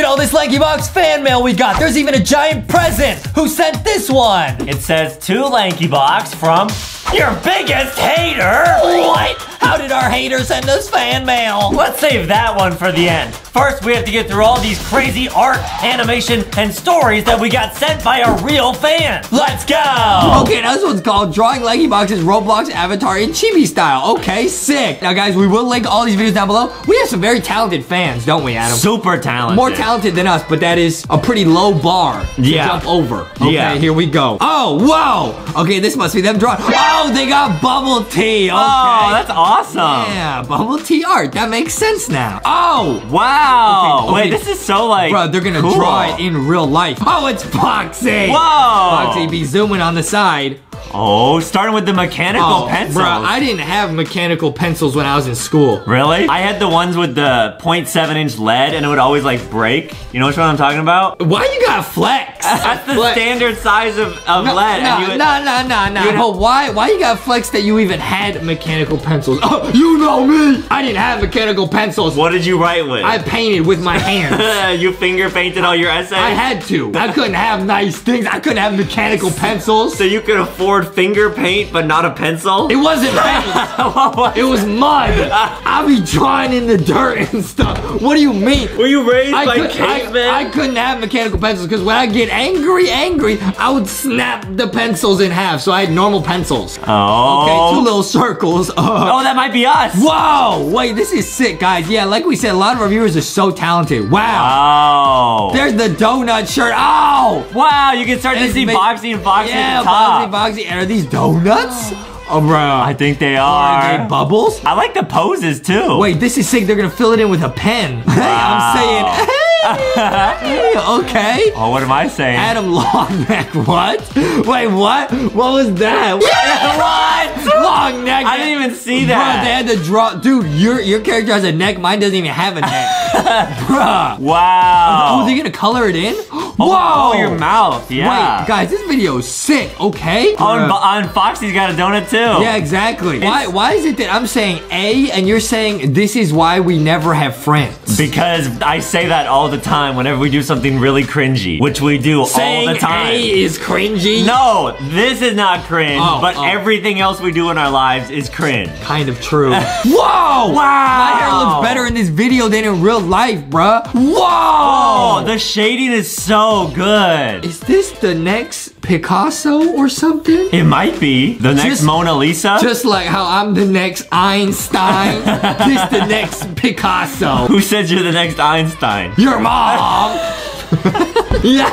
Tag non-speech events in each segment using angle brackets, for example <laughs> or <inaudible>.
at all this LankyBox fan mail we got. There's even a giant present. Who sent this one? It says to Lanky Box from your biggest hater. What? How did our hater send us fan mail? Let's save that one for the end. First, we have to get through all these crazy art, animation, and stories that we got sent by a real fan. Let's go! Okay, now this one's called Drawing Leggy Boxes Roblox Avatar in Chibi Style. Okay, sick. Now, guys, we will link all these videos down below. We have some very talented fans, don't we, Adam? Super talented. More talented than us, but that is a pretty low bar to Yeah. jump over. Okay, Yeah. here we go. Oh, whoa. Okay, this must be them drawing. Oh, Oh, they got bubble tea. Oh, okay. Oh, that's awesome. yeah, bubble tea art. That makes sense now. Oh, Wow. Okay, Wait, this is so like. Bro, they're gonna cool. draw it in real life. Oh, it's Foxy. Whoa. Foxy be zooming on the side. Oh, starting with the mechanical Oh, pencils. bro, I didn't have mechanical pencils when I was in school. Really? I had the ones with the 0.7 inch lead and it would always like break. You know which one I'm talking about? Why you got flex? <laughs> That's the Flex. standard size of, of No, lead. and you no, would- no, no, no, no. But why, why you got flex that you even had mechanical pencils? Oh, you know me. I didn't have mechanical pencils. What did you write with? I painted with my hands. <laughs> you finger painted all your essays? I had to. I couldn't have nice things. I couldn't have mechanical <laughs> pencils. So you could afford finger paint but not a pencil? It wasn't paint. <laughs> Was- It was mud. <laughs> I be drawing in the dirt and stuff. What do you mean? Were you raised I, by could, I, cavemen? I couldn't have mechanical pencils because when I get angry, angry, I would snap the pencils in half. So I had normal pencils. oh. Okay, two little circles. Uh, Oh, that might be us. Whoa! Wait, this is sick, guys. Yeah, like we said, a lot of our viewers are so talented. Wow. Oh. There's the donut shirt. Oh! Wow, you can start to see and Foxy Yeah, at the top. Boxy, Boxy. And are these donuts? Oh, bro. I think they Are are. they bubbles? I like the poses too. Wait, this is sick. They're gonna fill it in with a pen. <laughs> Hey, I'm saying, <laughs> okay. Oh, what am I saying? Adam Longneck, <laughs> what? Wait, what? What was that? <laughs> what? Long neck. I didn't even see Bro, that. they had to draw. Dude, your your character has a neck. Mine doesn't even have a neck. <laughs> Bruh. Wow. Oh, they're gonna color it in? Whoa! <gasps> Oh, oh, your mouth. Yeah. Wait, guys, this video is sick. Okay. On Foxy's got a donut too. Yeah, exactly. Why, why is it that I'm saying A and you're saying this is why we never have friends? Because I say that all the time whenever we do something really cringy, which we do saying all the time. A is cringy? No, this is not cringe, Oh, but oh. everything else we do in our lives is cringe. Kind of true. <laughs> Whoa! Wow! My hair looks better in this video than in real life, bruh. Whoa! Oh, the shading is so good. is this the next Picasso or something? It might be the next Just- Mona Lisa. Just like how I'm the next Einstein, <laughs> this the next Picasso. Who said you're the next Einstein? Your mom. <laughs> yeah.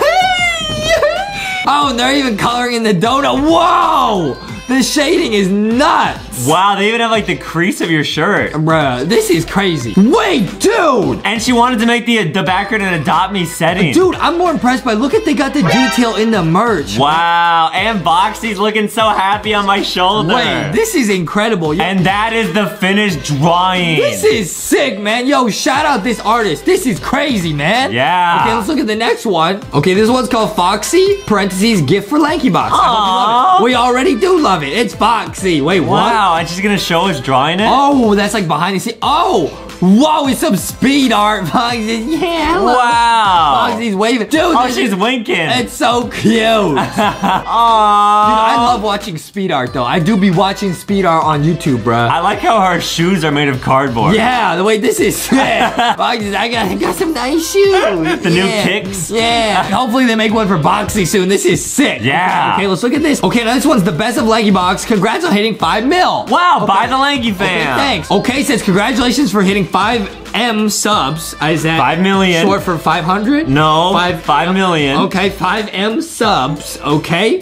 Oh, and they're even coloring in the donut. Whoa! The shading is nuts. Wow, they even have like the crease of your shirt. Bruh, this is crazy. Wait, dude! And she wanted to make the the background an adopt me setting. Dude, I'm more impressed by look at they got the detail in the merch. Wow, and Boxy's looking so happy on my shoulder. Wait, this is incredible. Yeah, and that is the finished drawing. this is sick, man. Yo, shout out this artist. This is crazy, man. Yeah. Okay, let's look at the next one. Okay, this one's called Foxy, parentheses, gift for Lanky Box. I hope you love it. We already do love it. It's Foxy. Wait, what? Wow, and just gonna show us drawing it? Oh, that's like behind the scenes. Oh, whoa, it's some speed art. <laughs> Foxy, yeah. hello. Wow. Foxy's waving. Dude, Oh, she's winking. It's so cute. <laughs> Dude, I love watching speed art though. I do be watching speed art on YouTube, bro. I like how her shoes are made of cardboard. yeah, the way this is <laughs> sick. Boxy, I got, I got some nice shoes. The new kicks. Yeah. Hopefully they make one for Boxy soon. This is sick. Yeah. Okay, let's look at this. Okay, now this one's the best of Leggy Box. Congrats on hitting 5 mil. Wow, buy the Lanky Okay, fam. thanks. Okay, says congratulations for hitting 5M subs. Is that Five million. short for 500? No, Five- five million. Okay, 5M subs. Okay.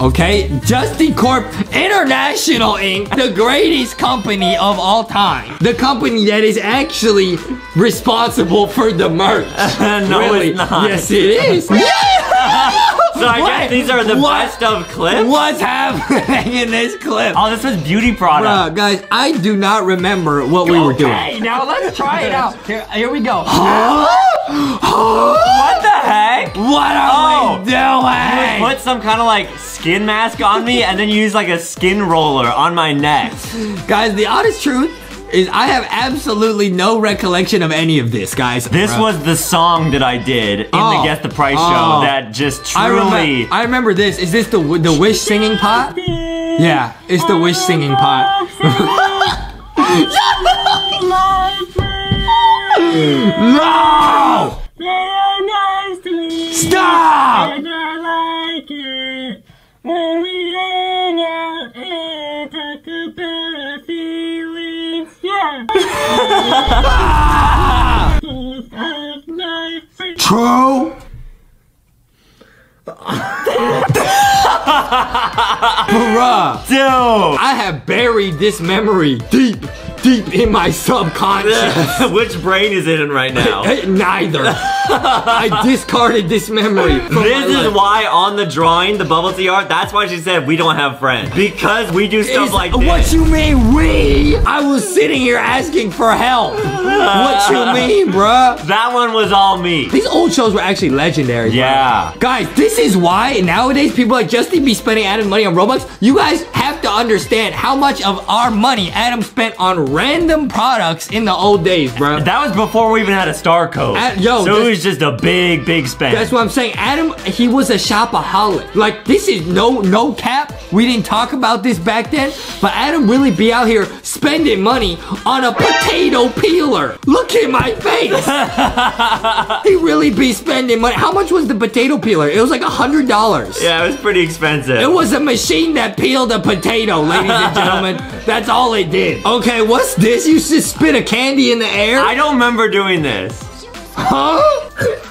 Okay, Justy Corp International Inc., the greatest company of all time. The company that is actually responsible for the merch. <laughs> No, really? it's not. Yes, it is. <laughs> <laughs> So I guess these are the what? best of clips. What's happening in this clip? Oh, this was beauty product. Bruh, guys, I do not remember what we were doing. Okay, now let's try it out. <laughs> Here, here we go. <gasps> What the heck? What are Oh, we You doing? would put some kind of like skin mask on me and then you use like a skin roller on my neck. Guys, the honest truth is I have absolutely no recollection of any of this, guys. This Bruh. was the song that I did in Oh. the Guess the Price Oh. show that just I truly. I remember this. Is this the the Wish singing pot? Yeah, it's the Wish singing pot. no! Stop! True. <laughs> Bruh, Dude! I have buried this memory deep, deep in my subconscious. <laughs> Which brain is it in right now? <laughs> Neither. I discarded this memory. This is life. why on the drawing, the bubble tea art, that's why she said we don't have friends. Because we do stuff Is- like this. What you mean we? I was sitting here asking for help. what you <laughs> mean, bruh? that one was all me. These old shows were actually legendary. Yeah. Guys, this is why nowadays people like Be spending Adam money on Robux. You guys have to understand how much of our money Adam spent on random products in the old days, bro. That was before we even had a star code. Uh, yo, so it was just a big, big spend. That's what I'm saying. Adam, he was a shopaholic. Like this is no no cap. We didn't talk about this back then, but Adam really be out here spending money on a potato peeler. Look at my face. <laughs> he really be spending money. How much was the potato peeler? It was like a hundred dollars. yeah, it was pretty expensive. It was a machine that peeled a potato, ladies and gentlemen. <laughs> That's all it did. Okay, what's this? You just spit a candy in the air? I don't remember doing this. Huh? <laughs>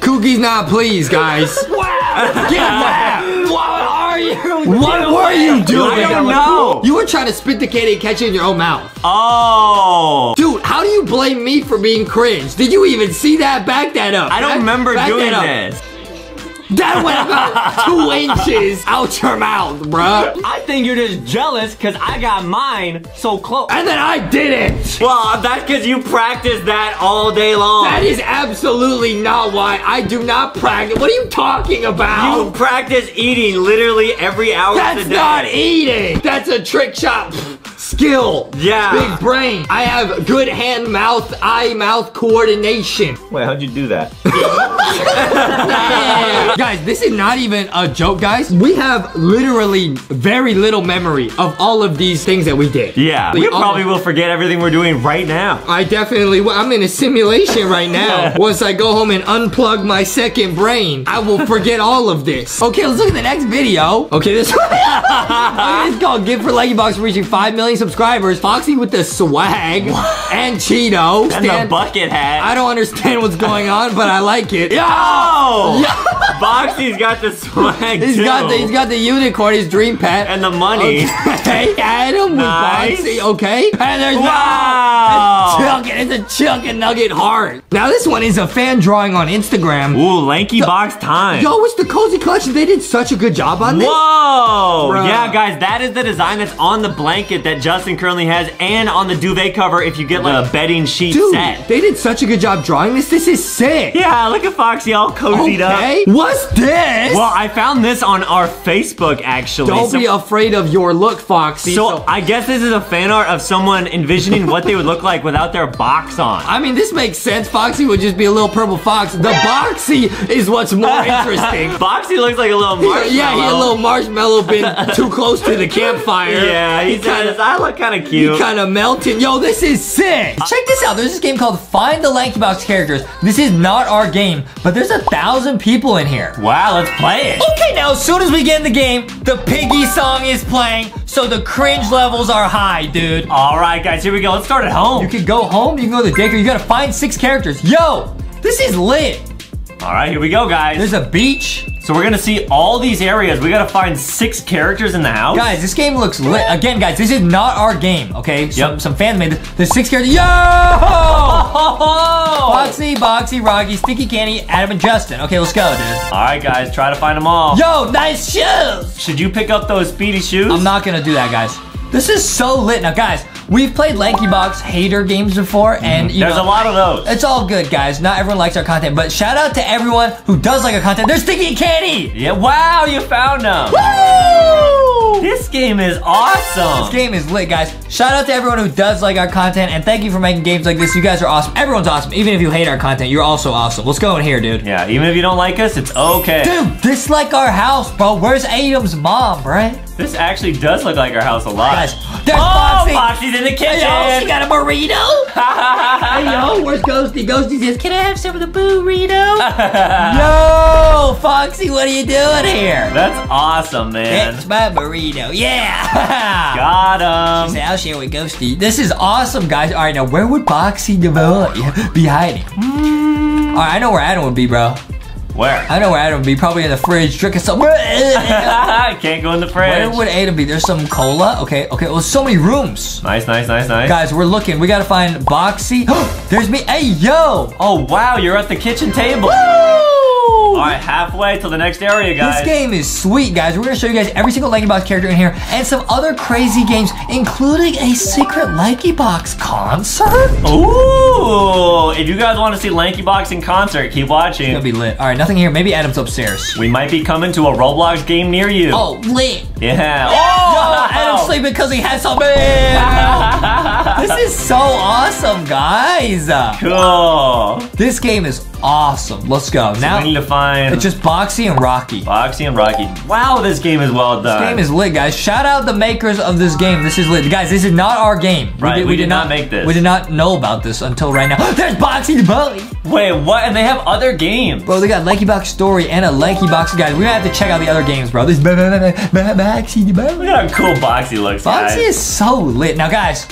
Cookie's not pleased, guys. Wow! Get wow! Are you? What were you doing? I don't know. You were trying to spit the candy and catch it in your own mouth. Oh. Dude, how do you blame me for being cringe? Did you even see that? Back that up. I don't Back- remember back doing that this. That went about two inches out your mouth, bruh. I think you're just jealous because I got mine so close. And then I did it. Well, that's because you practice that all day long. That is absolutely not why I do not practice. What are you talking about? you practice eating literally every hour That's of the day. not eating. That's a trick shot skill. Yeah. Big brain. I have good hand, mouth, eye, mouth coordination. Wait, how'd you do that? <laughs> guys, this is not even a joke, guys. We have literally very little memory of all of these things that we did. Yeah, We we probably will forget everything we're doing right now. I definitely will. I'm in a simulation right now. <laughs> Once I go home and unplug my second brain, I will forget all of this. Okay, let's look at the next video. Okay, this <laughs> one. It's called Give for Leggy Box reaching 5 million subscribers. Foxy with the swag and Cheeto. And the bucket hat. I don't understand what's going on, but I like it. Yo! <laughs> Oh! Boxy's got the swag He's too. got the he's got the unicorn, his dream pet. and the money. Okay, <laughs> Adam with Nice. Boxy, okay? And there's Wow. It's chicken, it's a chicken nugget heart. Now this one is a fan drawing on Instagram. Ooh, lanky box time. Yo, it's the Cozy Collection. They did such a good job on this. Whoa! Yeah, guys, that is the design that's on the blanket that Justin currently has and on the duvet cover if you get like a bedding sheet Dude, set. they did such a good job drawing this. This is sick. Yeah, look at Foxy all cozied Okay, up. what's this? Well, I found this on our Facebook actually. Don't So- be afraid of your look, Foxy. so I guess this is a fan art of someone envisioning what they would look like without their box on. I mean, this makes sense. Foxy would just be a little purple fox. The Boxy is what's more interesting. <laughs> Boxy looks like a little marshmallow. <laughs> Yeah, he a little marshmallow been too close to the <laughs> campfire. Yeah, he, he kind says, I look kind of cute. kind of melted. Yo, this is sick. Check this out. There's this game called Find the Lanky Box Characters. This is not our game, but there's a thousand people in here. wow, let's play it. Okay, now as soon as we get in the game, the Piggy song is playing, so the cringe levels are high, dude. All right, guys, here we go. Let's start at home. You can go home, you can go to the daycare, you gotta find six characters. Yo, this is lit. All right, here we go, guys. There's a beach. So we're gonna see all these areas. We gotta find six characters in the house. Guys, this game looks lit. Again, guys, this is not our game, okay? Some, Yep. some fans made this. There's six characters. Yo! <laughs> Foxy, Boxy, Rocky, Sticky Candy, Adam, and Justin. Okay, let's go, dude. All right, guys, try to find them all. Yo, nice shoes! Should you pick up those speedy shoes? I'm not gonna do that, guys. This is so lit. Now, guys, we've played Lanky Box hater games before, and you There's know, a lot of those. It's all good, guys. Not everyone likes our content, but shout out to everyone who does like our content. There's Sticky Candy! Yeah, wow, you found them. Woo! This game is awesome. This game is lit, guys. Shout out to everyone who does like our content, and thank you for making games like this. You guys are awesome. Everyone's awesome. Even if you hate our content, you're also awesome. Let's go in here, dude. Yeah, even if you don't like us, it's okay. Dude, this like our house, bro. Where's Adam's mom, right? This actually does look like our house a lot. Guys, there's oh, Foxy. Foxy's in the kitchen. Hey, yo, she got a burrito. <laughs> hey, yo, where's Ghosty? Ghosty says, can I have some of the burrito? <laughs> yo, Foxy, what are you doing here? That's awesome, man. It's my burrito. Yeah. <laughs> Got She him. said, I'll share with Ghosty. This is awesome, guys. All right, now where would Foxy the be hiding? All right, I know where Adam would be, bro. Where? I know where Adam would be. Probably in the fridge drinking some. I <laughs> can't go in the fridge. Where would Adam be? There's some cola. Okay, okay. Well, so many rooms. Nice, nice, nice, nice. Guys, we're looking. We gotta find Boxy. <gasps> There's me. Hey, yo. Oh, wow, you're at the kitchen table. Woo! All right, halfway to the next area, guys. This game is sweet, guys. We're gonna show you guys every single Lanky Box character in here and some other crazy games, including a secret Lanky Box concert. Ooh, if you guys want to see Lanky Box in concert, keep It's watching. gonna be lit. All right, nothing here. Maybe Adam's upstairs. We might be coming to a Roblox game near you. Oh, lit. Yeah. Oh, Adam's sleeping because he has some milk. <laughs> this is so awesome, guys. Cool. This game is awesome. Let's go. Now, we need to find it's just Boxy and Rocky. Boxy and Rocky. Wow, this game is well done. This game is lit, guys. Shout out the makers of this game. This is lit. Guys, this is not our game. Right, we did not make this. We did not know about this until right now. <gasps> There's Boxy the Bully. Wait, what? And they have other games. Bro, they got Lanky Box Story and a Lanky Box. Guys, we're gonna have to check out the other games, bro. This Boxy the Look at how cool Boxy looks, guys. Boxy is so lit. Now, guys,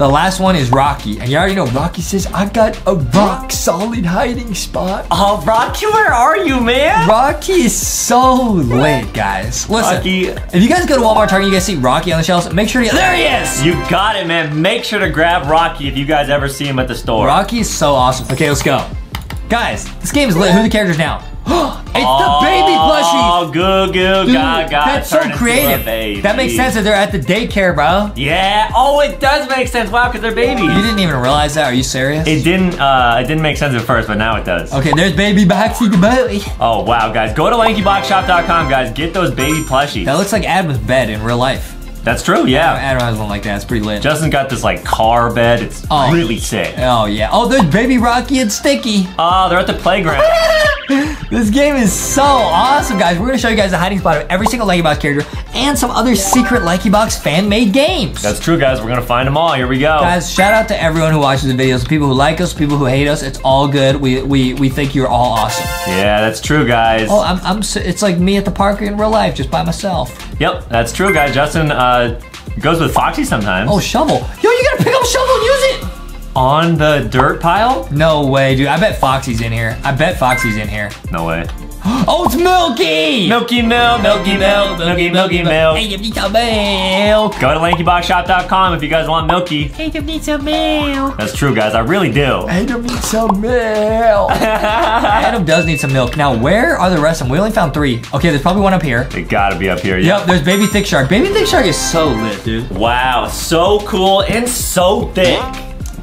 the last one is Rocky. And you already know Rocky says, I've got a rock solid hiding spot. Oh, Rocky, where are you, man? Rocky is so lit, guys. Listen, Rocky. if you guys go to Walmart, Target, you guys see Rocky on the shelves, make sure to there he is. You got it, man. Make sure to grab Rocky if you guys ever see him at the store. Rocky is so awesome. Okay, let's go. Guys, this game is lit. Who are the characters now? <gasps> it's the baby plushie. Oh, goo goo Dude, gaga. that's so turn into a creative. baby. That makes sense that they're at the daycare, bro. Yeah. Oh, it does make sense. Wow, because they're babies. You didn't even realize that. Are you serious? It didn't. Uh, it didn't make sense at first, but now it does. okay, there's baby Boxy the Bully. Oh wow, guys, go to LankyBoxShop.com, guys. Get those baby plushies. That looks like Adam's bed in real life. That's true. Yeah. Has one like that. It's pretty lit. Justin's got this like car bed. It's Oh. really sick. oh yeah. Oh, there's baby Rocky and Sticky. Oh, they're at the playground. <laughs> This game is so awesome, guys. We're gonna show you guys the hiding spot of every single Lanky Box character and some other secret Lanky Box fan-made games. That's true, guys. We're gonna find them all. Here we go. Guys, shout out to everyone who watches the videos. People who like us, people who hate us. It's all good. We we we think you're all awesome. Yeah, that's true, guys. Oh, I'm I'm. It's like me at the park in real life, just by myself. Yep, that's true, guys. Justin uh, Uh, goes with Foxy sometimes. Oh, shovel. Yo, you gotta pick up a shovel and use it. On the dirt pile? No way, dude. I bet Foxy's in here. I bet Foxy's in here. No way. <gasps> Oh, it's Milky. Milky milk, milky milk, milky milky milk. Hey, you need some milk. Go to LankyBoxShop.com if you guys want milky. Hey, you need some milk. That's true, guys. I really do. <laughs> Adam needs some milk. <laughs> Adam does need some milk. Now, where are the rest of them? We only found three. Okay, there's probably one up here. It gotta be up here. Yeah. Yep, there's Baby Thick Shark. Baby Thick Shark is so lit, dude. Wow, so cool and so thick.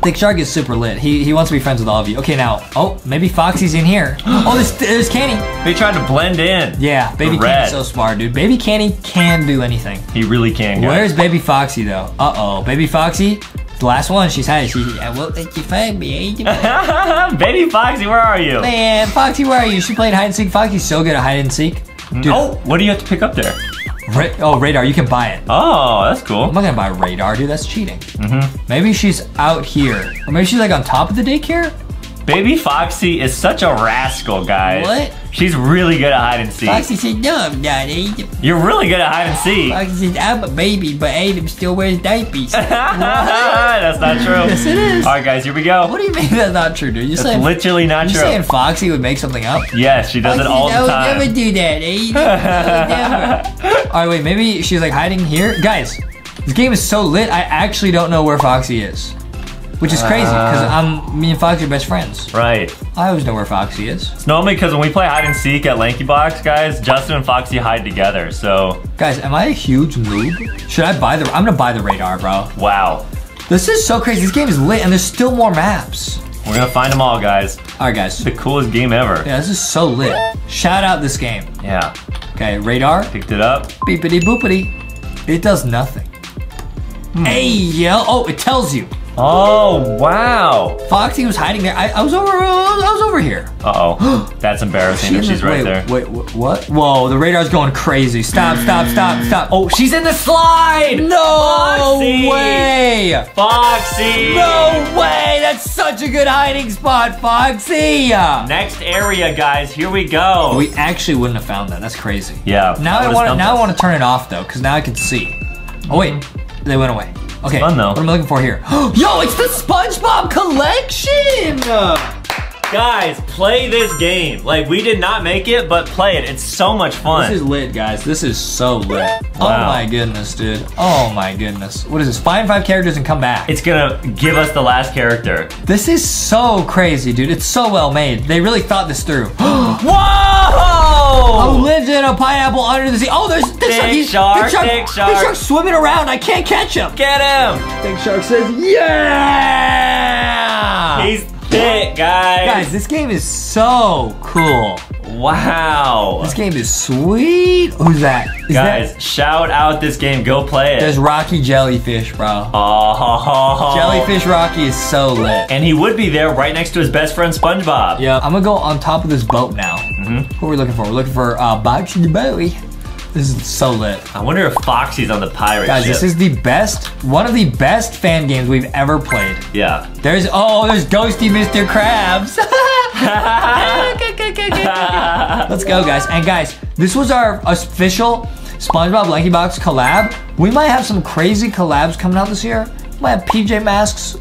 Thick Shark is super lit. He he wants to be friends with all of you. Okay, now, oh, maybe Foxy's in here. <gasps> Oh, there's, there's Canny. They tried to blend in. Yeah, Baby. Canny's so smart, dude. Baby Canny can do anything. He really can, guys. Where's Baby Foxy, though? Uh-oh, Baby Foxy, the last one she's had, she, I will let you find me, eh? <laughs> Baby Foxy, where are you? Man, Foxy, where are you? She played hide and seek. Foxy's so good at hide and seek. Dude, Oh, what do you have to pick up there? Ra- oh, radar, you can buy it. Oh, that's cool. I'm not gonna buy radar, dude. That's cheating. Mm-hmm. Maybe she's out here, or maybe she's like on top of the daycare. Baby Foxy is such a rascal, guys. What? She's really good at hide and seek. Foxy said, "No, I'm not." Adam. You're really good at hide and seek. Foxy said, "I'm a baby, but Adam still wears diapers." <laughs> that's not true. Yes, it is. All right, guys, here we go. what do you mean that's not true, dude? You're It's saying literally not true. saying Foxy would make something up? yes, she does it all the I would never time. do that, Adam. I would never. <laughs> All right, wait. Maybe she's like hiding here, guys. This game is so lit. I actually don't know where Foxy is, which is crazy because Uh. I'm me and Foxy are best friends. Right. I always know where Foxy is. It's normally because when we play hide and seek at Lanky Box, guys, Justin and Foxy hide together. So, Guys, am I a huge noob? Should I buy the? I'm gonna buy the radar, bro. wow. This is so crazy. This game is lit, and there's still more maps. We're gonna find them all, guys. All right, guys. The coolest game ever. Yeah, this is so lit. Shout out this game. Yeah. Okay, radar. Picked it up. Beepity boopity. It does nothing. Hey, yo. Oh, it tells you. Oh, wow. Foxy was hiding there. I, I was over. I was over here. Uh-oh. <gasps> That's embarrassing if she's right wait, there. Wait, wait, what? Whoa, the radar's going crazy. Stop, stop, stop, stop. Oh, she's in the slide! no Foxy! way! Foxy! No way! That's such a good hiding spot, Foxy! Next area, guys. Here we go. We actually wouldn't have found that. That's crazy. Yeah, Now I want to. Now I want to turn it off though, because now I can see. Oh wait, they went away. Okay. fun, though. What am I looking for here? <gasps> Yo, it's the SpongeBob collection. Guys, play this game. Like, we did not make it, but play it. It's so much fun. This is lit, guys. This is so lit. Oh my goodness, dude. Oh my goodness. What is this? Find five characters and come back. it's gonna give us the last character. This is so crazy, dude. It's so well made. They really thought this through. <gasps> Whoa! Oh, lives in a pineapple under the sea. Oh, there's this Big he's- shark, big shark, big shark. Big shark swimming around. I can't catch him. Get him! Big shark says, yeah. He's thick, guys. Guys, this game is so cool. Wow. This game is sweet. Who's that? Is Guys, that- shout out this game. Go play it. there's Rocky Jellyfish, bro. Oh. Jellyfish Rocky is so lit. And he would be there right next to his best friend SpongeBob. Yeah, I'm gonna go on top of this boat now. Mm-hmm. Who are we looking for? We're looking for uh, the Bowie. This is so lit. I wonder if Foxy's on the pirate Guys, ship. this is the best, one of the best fan games we've ever played. yeah. There's, oh, there's Ghosty Mr. Krabs. <laughs> Let's go, guys. And guys, this was our official SpongeBob Lanky Box collab. We might have some crazy collabs coming out this year. We might have PJ Masks.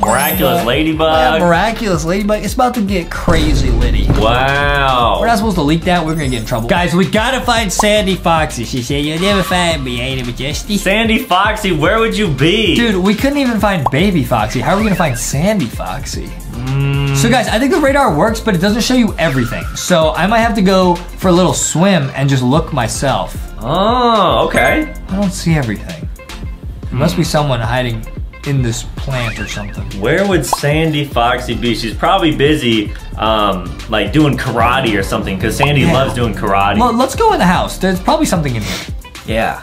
Miraculous Yeah, Ladybug. miraculous Ladybug. It's about to get crazy litty. wow. We're not supposed to leak that. We're gonna get in trouble. Guys, we gotta find Sandy Foxy. She said, you'll never find me, ain't it, Majesty? Sandy Foxy, where would you be? Dude, we couldn't even find Baby Foxy. How are we gonna find Sandy Foxy? Hmm. So guys, I think the radar works, but it doesn't show you everything. So I might have to go for a little swim and just look myself. Oh, okay. I don't see everything. There must be hmm. someone hiding in this plant or something. Where would Sandy Foxy be? She's probably busy, um, like doing karate or something, because Sandy Yeah. loves doing karate. Well, let's go in the house. There's probably something in here. yeah.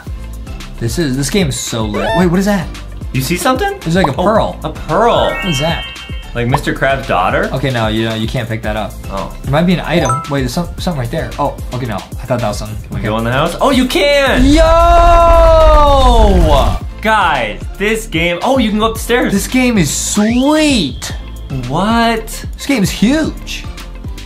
This is this game is so lit. Wait, what is that? You see something? There's like a Oh, pearl. A pearl. What is that? Like Mr. Krabs' daughter? Okay, no, you know, you can't pick that up. Oh. There might be an item. Wait, there's some, something right there. Oh, okay, no. I thought that was something. Can we go in the house? Oh, you can! Yo! Guys, this game. Oh, you can go upstairs. This game is sweet. what? This game is huge.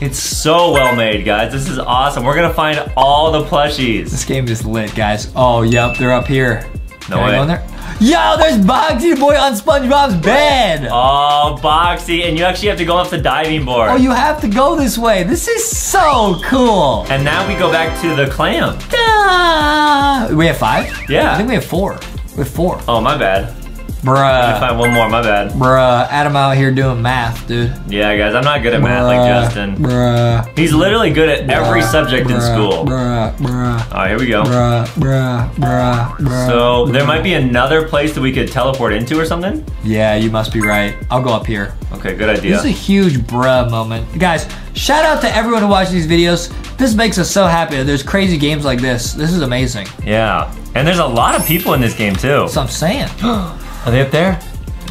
It's so well made, guys. This is awesome. We're gonna find all the plushies. This game is lit, guys. Oh, yep, they're up here. No Can I way. in there? Yo, there's Boxy Boy on SpongeBob's bed. Oh, boxy, and you actually have to go off the diving board. Oh, you have to go this way. This is so cool. and now we go back to the clam. Ah. We have five? Yeah. I think we have four. Have four. Oh, my bad. I Bruh. find one more. My bad. Bruh. Adam out here doing math, dude. Yeah, guys, I'm not good at math like Justin. Bruh. He's literally good at every bruh, subject in school. Bruh, bruh, All right, here we go. bruh, bruh, bruh, bruh. So there might be another place that we could teleport into or something. Yeah, you must be right. I'll go up here. Okay, good idea. This is a huge bruh moment. Guys, shout out to everyone who watches these videos. This makes us so happy that there's crazy games like this. This is amazing. Yeah, and there's a lot of people in this game too. That's what I'm saying. <gasps> <gasps> Are they up there?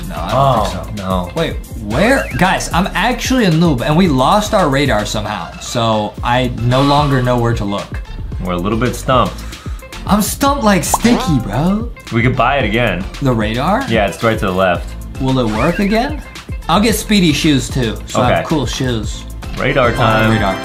No, I don't Oh think so. no. Wait, where? Guys, I'm actually a noob and we lost our radar somehow. So I no longer know where to look. We're a little bit stumped. I'm stumped like Sticky, bro. We could buy it again. The radar? Yeah, it's right to the left. Will it work again? I'll get speedy shoes too. So I have cool shoes. Radar Oh, time. radar.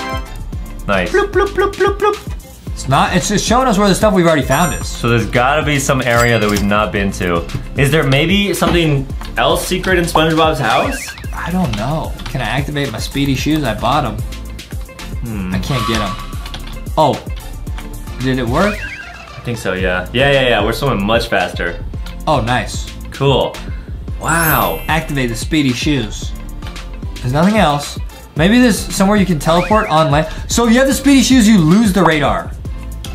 Nice. Bloop, bloop, bloop, bloop, bloop. It's not, it's just showing us where the stuff we've already found is. So there's gotta be some area that we've not been to. Is there maybe something else secret in SpongeBob's house? I don't know. Can I activate my speedy shoes? I bought them. Hmm. I can't get them. Oh, did it work? I think so, yeah. Yeah, yeah, yeah. We're swimming much faster. Oh, nice. Cool. Wow. Activate the speedy shoes. There's nothing else. Maybe there's somewhere you can teleport on land. So if you have the speedy shoes, you lose the radar.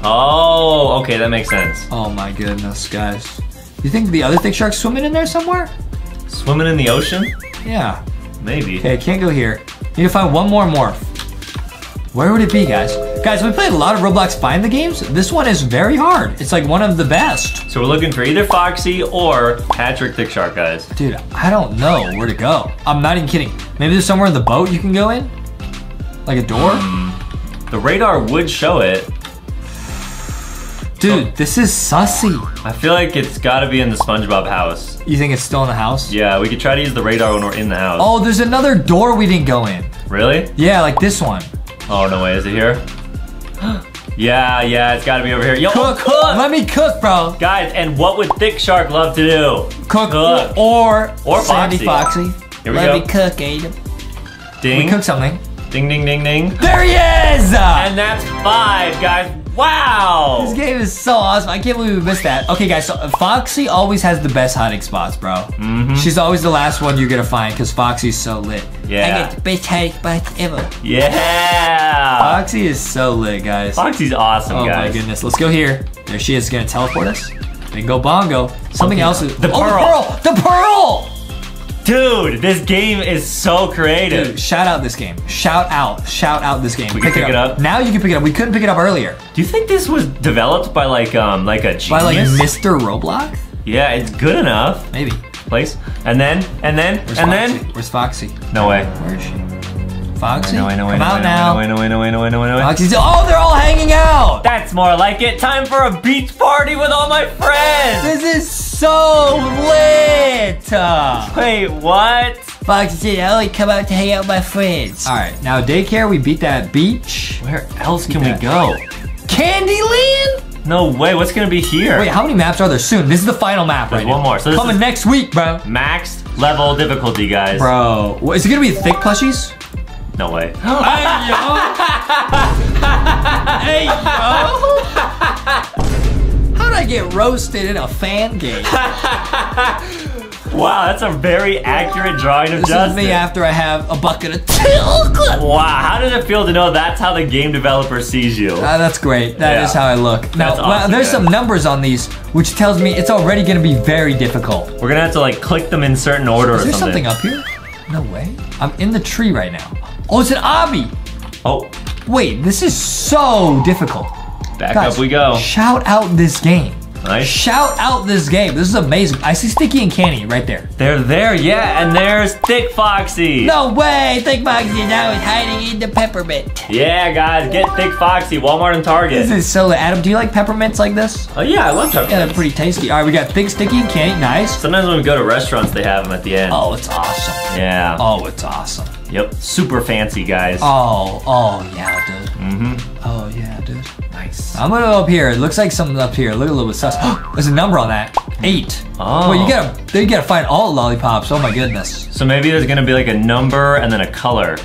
Oh, okay, that makes sense. Oh my goodness, guys. You think the other thick shark's swimming in there somewhere? Swimming in the ocean? Yeah. Maybe. Okay, I can't go here. Need to find one more morph. Where would it be, guys? Guys, we played a lot of Roblox Find the games. This one is very hard. It's like one of the best. So we're looking for either Foxy or Patrick Thick Shark, guys. Dude, I don't know where to go. I'm not even kidding. Maybe there's somewhere in the boat you can go in? Like a door? Hmm. The radar would show it. Dude, oh. this is sussy. I feel like it's gotta be in the SpongeBob house. You think it's still in the house? Yeah, we could try to use the radar when we're in the house. Oh, there's another door we didn't go in. Really? Yeah, like this one. Oh, no way, is it here? <gasps> yeah, yeah, it's gotta be over here. Yo, Cook. Oh, cook! Let me cook, bro. Guys, and what would Thick Shark love to do? Cook, Cook. or Or Sandy Foxy. Foxy. Here we go. Let go. me cook, Aiden. Ding. We cook something. Ding, ding, ding, ding. There he is! And that's five, guys. Wow! This game is so awesome. I can't believe we missed that. Okay, guys, so Foxy always has the best hiding spots, bro. Mm-hmm. She's always the last one you're gonna find because Foxy's so lit. Yeah. I got the best hiding spots ever. Yeah! Foxy is so lit, guys. Foxy's awesome, oh guys. my goodness. Let's go here. There she is, gonna teleport us. Bingo bongo. Something Okay. else is. The oh, pearl. the pearl! The pearl! Dude, this game is so creative. Dude, shout out this game. Shout out. Shout out this game. We can pick it up? Now you can pick it up. We couldn't pick it up earlier. Do you think this was developed by like um like a genius? By like Mr. Roblox? yeah, it's good enough. Maybe. Place. And then, and then, Where's and Foxy? then. Where's Foxy? No way. Where is she? Foxy? I know, I know, I Come know, out I know, now. I know, I know, I know, I know, I know, I know. Foxy's. Oh, they're all hanging out. That's more like it. Time for a beach party with all my friends. This is so lit. Wait, what? Foxy said, I only come out to hang out with my friends. All right, now daycare, we beat that beach. Where else can we go? Candyland? No way. What's gonna be here? Wait, how many maps are there soon? This is the final map There's right one now. more. So Coming next week, bro. Max level difficulty, guys. Bro, is it gonna be thick plushies? No way. <gasps> hey, yo. hey, yo. How'd I get roasted in a fan game? Wow, that's a very accurate drawing of This Justin. is me after I have a bucket of chocolate. Wow, how did it feel to know that's how the game developer sees you? Ah, that's great. That is Yeah. how I look. Now, That's well, awesome, there's guys. some numbers on these, which tells me it's already going to be very difficult. We're gonna have to like click them in certain order Is there something. something up here? No way. I'm in the tree right now. Oh, it's an obby. Oh, Wait, this is so difficult. back Guys, up we go. Shout out this game. Nice. Shout out this game. This is amazing. I see Sticky and Candy right there. They're there, yeah, and there's Thick Foxy. No way. Thick Foxy now is hiding in the peppermint. Yeah, guys, get Thick Foxy, Walmart and Target. This is so. Adam, do you like peppermints like this? oh yeah, I love Yeah, they're pretty tasty. All right, we got Thick, Sticky, and Canny. Nice. Sometimes when we go to restaurants, they have them at the end. Oh, it's awesome. Yeah. Oh, it's awesome. Yep. Super fancy, guys. Oh, oh yeah, dude. Mm-hmm. Oh yeah, dude. Nice. I'm gonna go up here. It looks like something up here. Look a little bit sus. <gasps> There's a number on that. Eight. Oh. Well, you gotta, you gotta find all lollipops. Oh my goodness. So maybe there's gonna be like a number and then a color,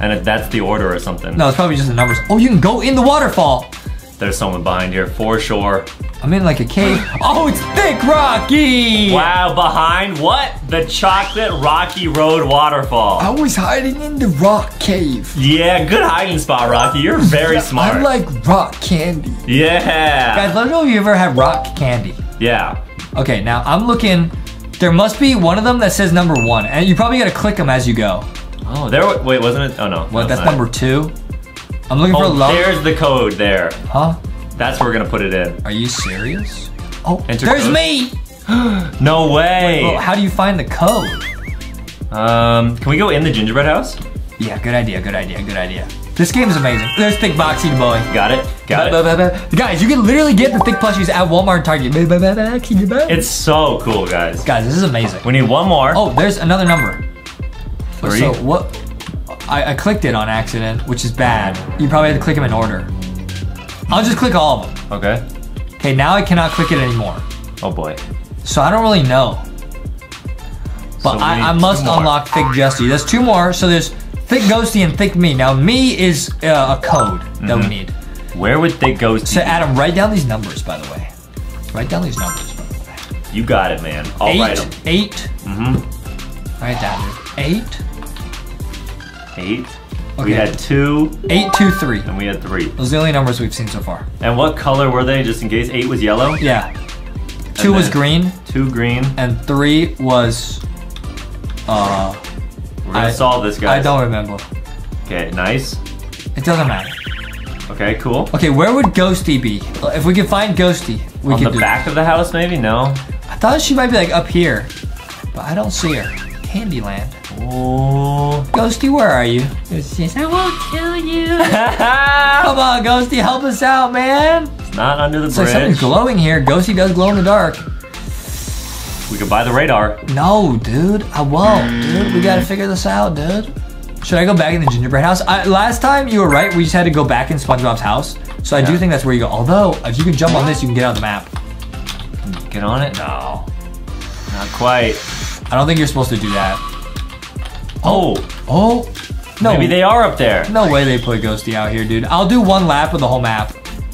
and if that's the order or something. No, it's probably just the numbers. Oh, you can go in the waterfall. There's someone behind here for sure. I'm in like a cave. Oh, it's Thick Rocky. Wow, behind what? The Chocolate Rocky Road Waterfall. I was hiding in the rock cave. Yeah, good hiding spot, Rocky. You're very smart. I like rock candy. yeah. Guys, let me know if you ever had rock candy. Yeah. Okay, now I'm looking. There must be one of them that says number one, and you probably gotta click them as you go. Oh, there. Wait, wasn't it? Oh no. What? That's not. number two. I'm looking for Oh, love. there's the code there. Huh? That's where we're gonna put it in. Are you serious? Oh, Enter there's code. me. <gasps> No way. Well, how do you find the code? um, can we go in the gingerbread house? Yeah, good idea. Good idea. Good idea. This game is amazing. There's Thick Boxy Boy. Got it. Got Ba- it. ba- ba- ba. Guys, you can literally get the thick plushies at Walmart and Target. It's so cool, guys. Guys, this is amazing. We need one more. Oh, there's another number. Three. So what? I, I clicked it on accident, which is bad. You probably have to click them in order. I'll just click all of them. Okay. Okay, now I cannot click it anymore. Oh boy. So I don't really know. But So I, I must unlock Thick Justy. There's two more. So there's Thick Ghosty and Thick Me. Now me is uh, a code that we Mhm. need. Where would Thick Ghost So? Adam, write down these numbers, by the way. Write down these numbers, by the way. You got it, man. I'll eight, write them. eight. Mm-hmm. Write down, dude. Eight, Eight. Okay. We had two, eight, two, three. and we had three. Those are the only numbers we've seen so far. And what color were they, just in case? Eight was yellow, Yeah. Two was green, two green. and three was. Uh, We're gonna I- solve this, guys. I don't remember. Okay, nice. It doesn't matter. Okay, cool. Okay, where would Ghosty be? If we could find Ghosty, we On could the back of the house, maybe? No. I thought she might be like up here, but I don't see her. Candyland. Ooh. Ghosty, where are you? She's, I won't kill you. <laughs> Come on, Ghosty, help us out, man. It's not under the It's like bridge. something's glowing here. Ghosty does glow in the dark. we could buy the radar. No, dude, I won't, dude. We gotta figure this out, dude. Should I go back in the gingerbread house? I, last time you were right. We just had to go back in SpongeBob's house. So I do think that's where you go. Although, if you can jump on this, you can get out of the map. Get on it? No. Not quite. I don't think you're supposed to do that. Oh, Oh, no. maybe they are up there. No way they put Ghosty out here, dude. I'll do one lap of the whole map.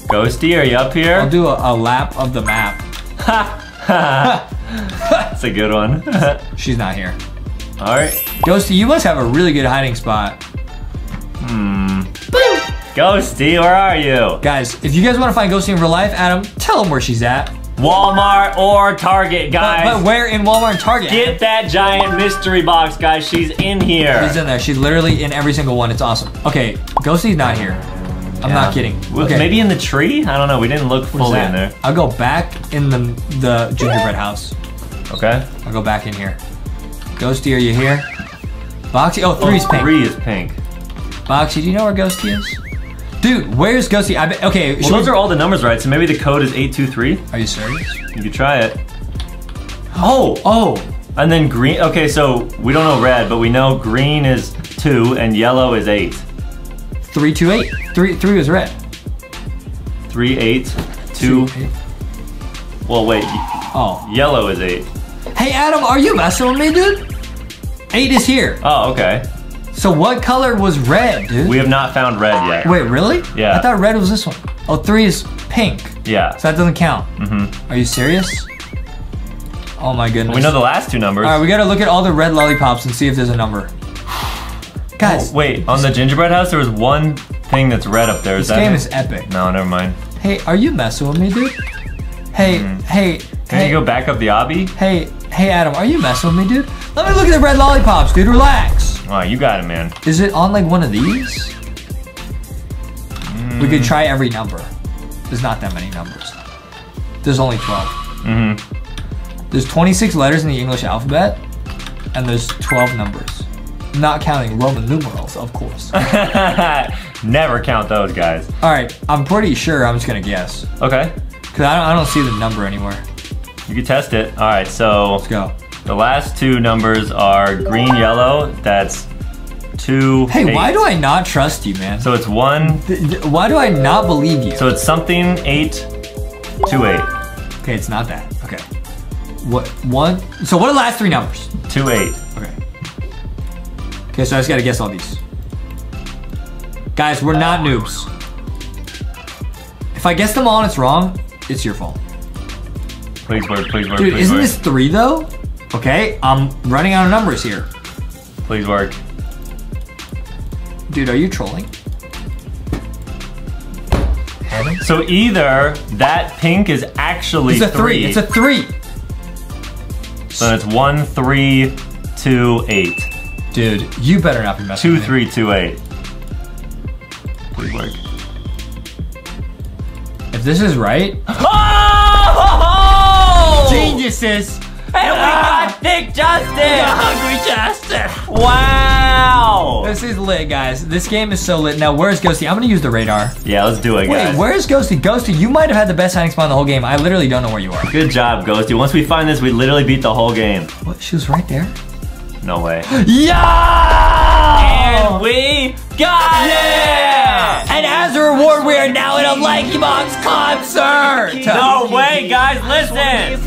Ghosty, are you up here? I'll do a, a lap of the map. Ha. <laughs> That's a good one. <laughs> She's not here. All right. Ghosty, you must have a really good hiding spot. Hmm. Boom. Ghosty, where are you? Guys, if you guys want to find Ghosty in real life, Adam, tell him where she's at. Walmart or Target, guys. but where in Walmart and Target? Get that giant mystery box, guys. She's in here. She's in there. She's literally in every single one. It's awesome. Okay, Ghosty's not here. I'm Yeah. not kidding. Okay. Maybe in the tree? I don't know. We didn't look fully in there. I'll go back in the the gingerbread house. Okay. I'll go back in here. Ghosty, are you here? Boxy, oh, three's Oh, pink. Three is pink. Boxy, do you know where Ghosty is? Dude, where's Ghosty? I bet, okay, Well, those we- are all the numbers right, so maybe the code is 823. are you serious? You could try it. Oh, Oh, and then green. Okay, so we don't know red, but we know green is two and yellow is eight. three, two, eight. Three, three was red. Three, eight, two. eight. Well, wait. Oh. Yellow is eight. Hey, Adam, are you messing with me, dude? Eight is here. Oh, okay. So what color was red, dude? We have not found red yet. Wait, really? Yeah. I thought red was this one. Oh, three is pink. Yeah. So that doesn't count. Mm-hmm. Are you serious? Oh my goodness. We know the last two numbers. All right, we gotta look at all the red lollipops and see if there's a number. <sighs> Guys, Oh, wait, on the gingerbread house, there was one thing that's red up there. Is this that game it? is epic. No, never mind. Hey, are you messing with me, dude? Hey, hey, Hmm. Can hey, you go back up the obby? hey, hey, Adam, are you messing with me, dude? Let me look at the red lollipops, dude. Relax. Oh, you got it, man. Is it on like one of these? We could try every number. There's not that many numbers. There's only 12. Mm-hmm. There's 26 letters in the English alphabet, and there's 12 numbers. Not counting Roman numerals, of course. <laughs> Never count those guys. All right, I'm pretty sure. I'm just gonna guess Okay, because I don't, I don't see the number anywhere. you can test it. All right, so Let's go. The last two numbers are green, yellow. That's two. Hey, why do I not trust you, man? So it's one. Why do I not believe you? So it's something eight, two eight, okay, it's not that. Okay. What one? So what are the last three numbers? two eight. Okay. Okay, so I just gotta guess all these. Guys, we're not noobs. If I guess them all and it's wrong, it's your fault. Please work. Please work. Dude, please isn't this three though? Okay, I'm running out of numbers here. Please work. Dude, are you trolling? So either that pink is actually It's a three. It's a three. So it's one, three, two, eight. Dude, you better not be messing Two, with me. three, two, eight. Please work. If this is right, <gasps> Oh! geniuses. And we ah. got Thick Justin! Hungry Justin. Wow! This is lit, guys. This game is so lit. Now, where's Ghosty? I'm gonna use the radar. Yeah, let's do it, Wait, guys. where's Ghosty? Ghosty, you might have had the best hiding spot in the whole game. I literally don't know where you are. Good job, Ghosty. Once we find this, we literally beat the whole game. What? She was right there. No way. <gasps> Yeah! And we got it! And as a reward, we are now in a Lanky Box concert. No way, guys, listen!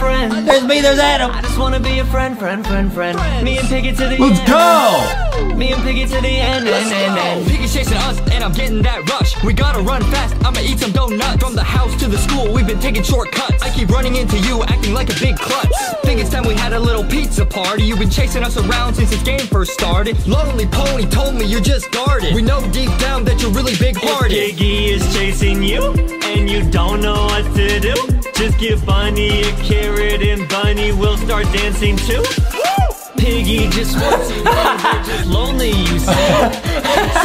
There's me. There's Adam. I just wanna be a friend, friend, friend, friend. Me and Piggy to the Let's end. go. Me and Piggy to the end, end, end, end. Piggy's chasing us, and I'm getting that rush. We gotta run fast, I'ma eat some donuts. From the house to the school, we've been taking shortcuts. I keep running into you, acting like a big klutz. Think it's time we had a little pizza party. You've been chasing us around since this game first started. Lonely Pony told me you're just guarded. We know deep down that you're really big hearted. Piggy is chasing you, and you don't know what to do. Just give Bunny a carrot, and Bunny will start dancing too. Piggy just wants you, they're <laughs> just lonely, you say.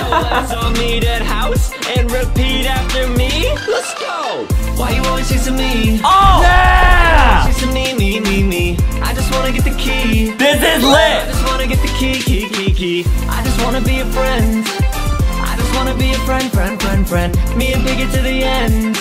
So let's all meet at house and repeat after me. Let's go. Why you always chasing me? Oh! Yeah! Chasing me, me, me, me. I just wanna get the key. This is lit. I just wanna get the key, key, key, key. I just wanna be a friend. I just wanna be a friend, friend, friend, friend. Me and Piggy to the end.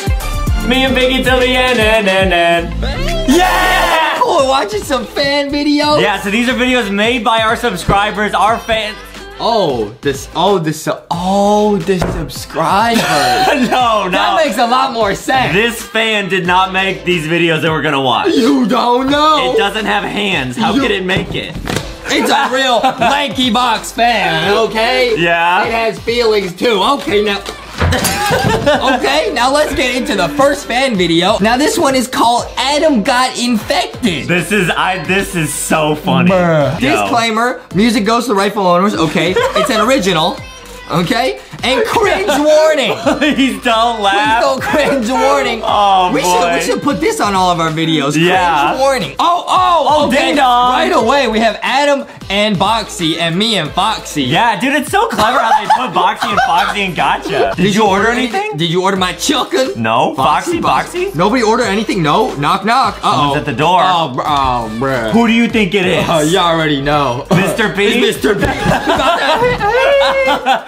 Me and Biggie till the end, end, end, end. Yeah! Oh, cool, watching some fan videos. Yeah, so these are videos made by our subscribers, our fans. Oh, this. Oh, this. Oh, the subscribers. <laughs> no, That makes a lot more sense. This fan did not make these videos that we're gonna watch. you don't know. It doesn't have hands. How You- could it make it? It's a real lanky box fan, okay? Yeah. It has feelings too. Okay, now. <laughs> okay, now let's get into the first fan video. Now this one is called Adam Got Infected. This is I. This is so funny. Yo. Disclaimer, music goes to rightful owners, okay? it's an original, okay? And cringe warning. <laughs> Please don't Please laugh. don't cringe warning. <laughs> Oh, we boy. should we should put this on all of our videos. Yeah. Cringe warning. Oh, oh, Oh, okay. ding dong. Right away, we have Adam and Boxy and me and Foxy. Yeah, dude, it's so clever how they put Boxy and Foxy and Gotcha. Did, you order anything? Did you order my chicken? No, Foxy, Boxy. Nobody order anything? No? Knock, knock. Uh-oh. Someone's at the door. Oh, br- oh bruh. Who do you think it is? Uh, oh, you already know. Mr. <laughs> P? It's Mr. P. <laughs>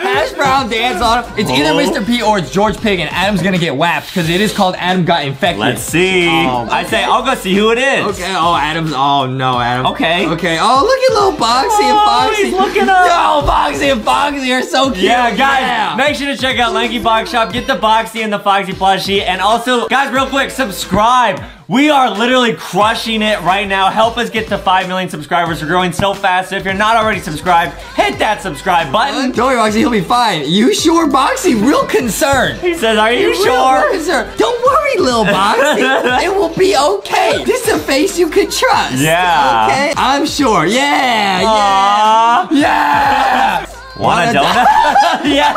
Hash brown dance on him. It's either Oh. Mr. P or it's George Pig, and Adam's gonna get whapped because it is called Adam Got Infected. Let's see. Oh, I say I'll go see who it is. Okay, oh, Adam's, oh no, Adam. Okay. Okay, oh, look at little Boxy and Oh, Foxy. he's looking up. Yo, Boxy and Foxy are so cute. Yeah, guys, Yeah. make sure to check out Lanky Box Shop. Get the Boxy and the Foxy plushie. And also, guys, real quick, subscribe. We are literally crushing it right now. Help us get to 5 million subscribers. We're growing so fast. So if you're not already subscribed, hit that subscribe button. Don't worry, Boxy, he'll be fine. You sure, Boxy? Real concerned. He says, Are you Real- sure? real concerned. Don't worry, little Boxy. <laughs> it will be okay. This is a face you can trust. Yeah. Okay? I'm sure. Yeah, yeah. Yeah. Want a donut? <laughs> yeah.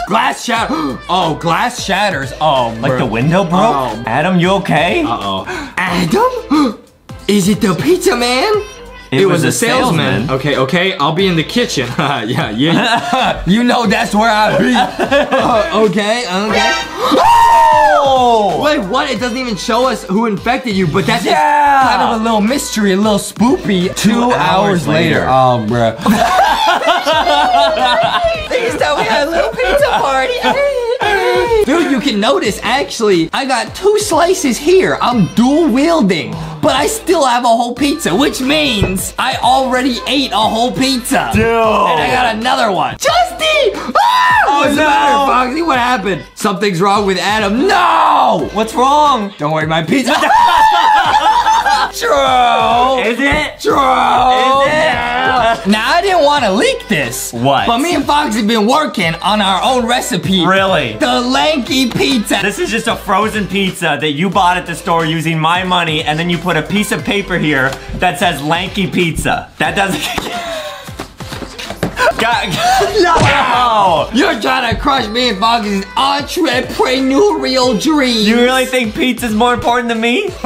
<laughs> Glass shatter. <gasps> Oh, glass shatters. Oh, Like the window broke? Oh. Adam, you okay? Uh-oh. <gasps> Adam? <gasps> Is it the pizza man? It was a salesman. Okay, okay, I'll be in the kitchen. <laughs> yeah, yeah. <laughs> you know that's where I'll be. Uh, <laughs> okay, okay. Oh! Wait, what? It doesn't even show us who infected you, but that's Yeah. kind of a little mystery, a little spoopy. Two, hours later. Oh, bruh. Please tell me a little pizza party. Dude, you can notice, actually, I got two slices here. I'm dual wielding, but I still have a whole pizza, which means I already ate a whole pizza. Dude. And I got another one. Justy! Ah! What's the matter, Foxy? What happened? Something's wrong with Adam. No! What's wrong? Don't worry, my pizza. <laughs> <laughs> True. Is it? True. Is it? Now I didn't want to leak this. What? But me and Foxy have been working on our own recipe. Really? The lanky pizza. This is just a frozen pizza that you bought at the store using my money, and then you put a piece of paper here that says Lanky Pizza. That doesn't. <laughs> God, <laughs> no! You're trying to crush me and Foxy's entrepreneurial dreams. You really think pizza's more important than me? <laughs>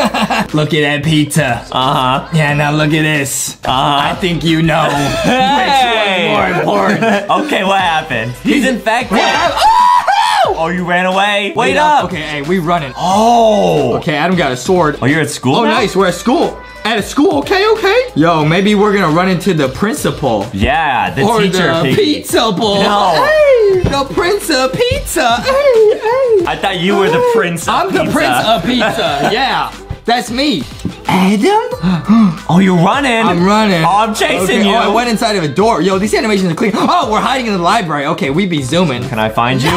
Look at that pizza. Uh huh. Yeah, now look at this. Uh huh. I think you know <laughs> Hey! more important. okay, what happened? He's infected. Oh! Oh, you ran away? Wait Wait up. Okay, hey, we running. Oh. Okay, Adam got a sword. Oh, you're at school? Oh, now? nice. We're at school. At a school. Okay, okay. Yo, maybe we're gonna run into the principal. Yeah, the or teacher. the Piggy. pizza bowl. No. Hey, the prince of pizza. Hey, hey. I thought you were the prince. Of I'm the pizza. prince of pizza. <laughs> yeah, that's me. Adam? <gasps> Oh, you're running. I'm running. Oh, I'm chasing Okay, you. Oh, I went inside of a door. Yo, these animations are clean. Oh, we're hiding in the library. Okay, we be zooming. Can I find <laughs> you?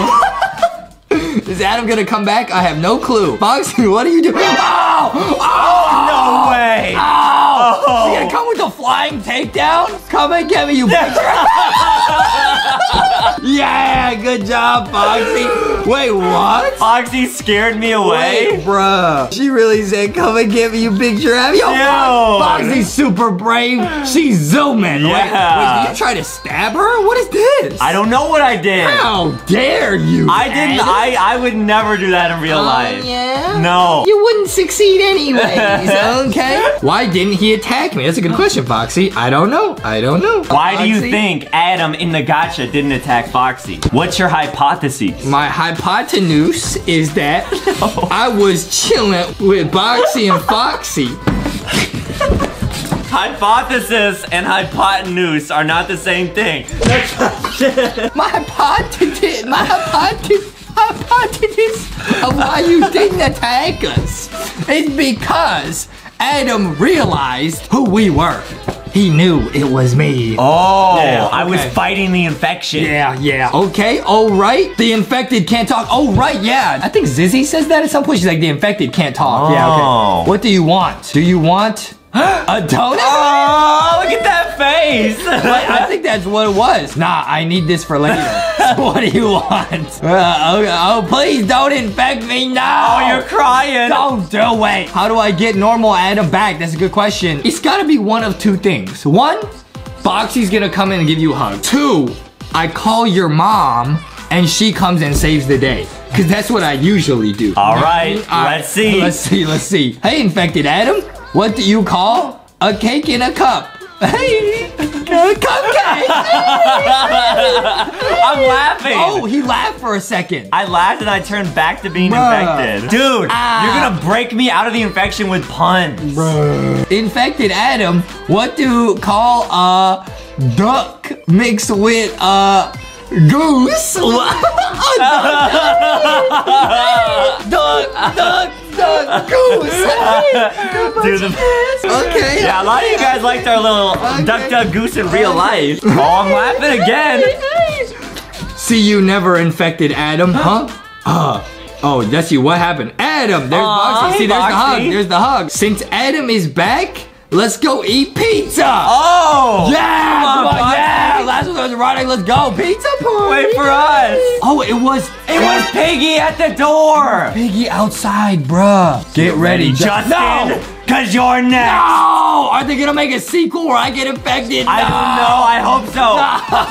Is Adam gonna come back? I have no clue. Foxy, what are you doing? Oh! Oh! no oh! way. Oh! Oh. You gonna come with the flying takedown? Come and get me, you <laughs> yeah, good job, Foxy. Wait, what? Foxy scared me away. Wait, bruh. She really said, come and get me, you big giraffe. Yo, Dude. Foxy's super brave. She's zooming. Wait, Yeah. wait, did you try to stab her? What is this? I don't know what I did. How dare you? I didn't. I I I would never do that in real oh, life. Oh, yeah? No. You wouldn't succeed anyways, <laughs> okay? Why didn't he attack me? That's a good question, Foxy. I don't know. I don't know. Why do you think Adam in the gotcha didn't attack Foxy? What's your hypothesis? My hypotenuse is that <laughs> I was chilling with Boxy and Foxy. <laughs> Hypothesis and hypotenuse are not the same thing. My hypothesis, my hypothesis, hypothesis of oh, why you didn't attack us is because Adam realized who we were. He knew it was me. Oh, Yeah, I was fighting the infection. Yeah, yeah. Okay, all right. The infected can't talk. Oh, right, yeah. I think Zizzy says that at some point. She's like, the infected can't talk. Yeah, Oh. okay. What do you want? Do you want <gasps> a donut? Oh, look at that face. <laughs> Right, I think that's what it was. Nah, I need this for later. <laughs> <laughs> what do you want? Uh, okay, oh, please don't infect me now. oh, you're crying. Don't do it. How do I get normal Adam back? That's a good question. It's gotta be one of two things. One, Boxy's gonna come in and give you a hug. Two, I call your mom and she comes and saves the day. Cause that's what I usually do. All right, All let's see. Let's see, let's see. Hey, infected Adam, what do you call a cake in a cup? Hey, <laughs> a cupcake. <laughs> I'm laughing. oh, he laughed for a second. I laughed and I turned back to being Bruh. infected. Dude, Ah. you're gonna break me out of the infection with puns. Infected Adam, what do you call a duck mixed with a goose? <laughs> duck, duck, duck, goose. Dude, the- okay. yeah, a lot of you guys liked our little duck, duck, goose in real life. <laughs> Oh, I'm laughing again. <laughs> See you never infected Adam, huh? Uh, oh, that's you. What happened? Adam, there's Aw, Boxy. See, there's the hug. There's the hug. Since Adam is back, let's go eat pizza. Oh! Yeah, Come on, come on, yeah. Last one was running. Let's go. Pizza party. Wait for us. Oh, it was It was Piggy at the door. Piggy outside, bruh. Get ready, Justin, No! Cause you're next. No! Are they gonna make a sequel where I get infected? I no! don't know. I hope so.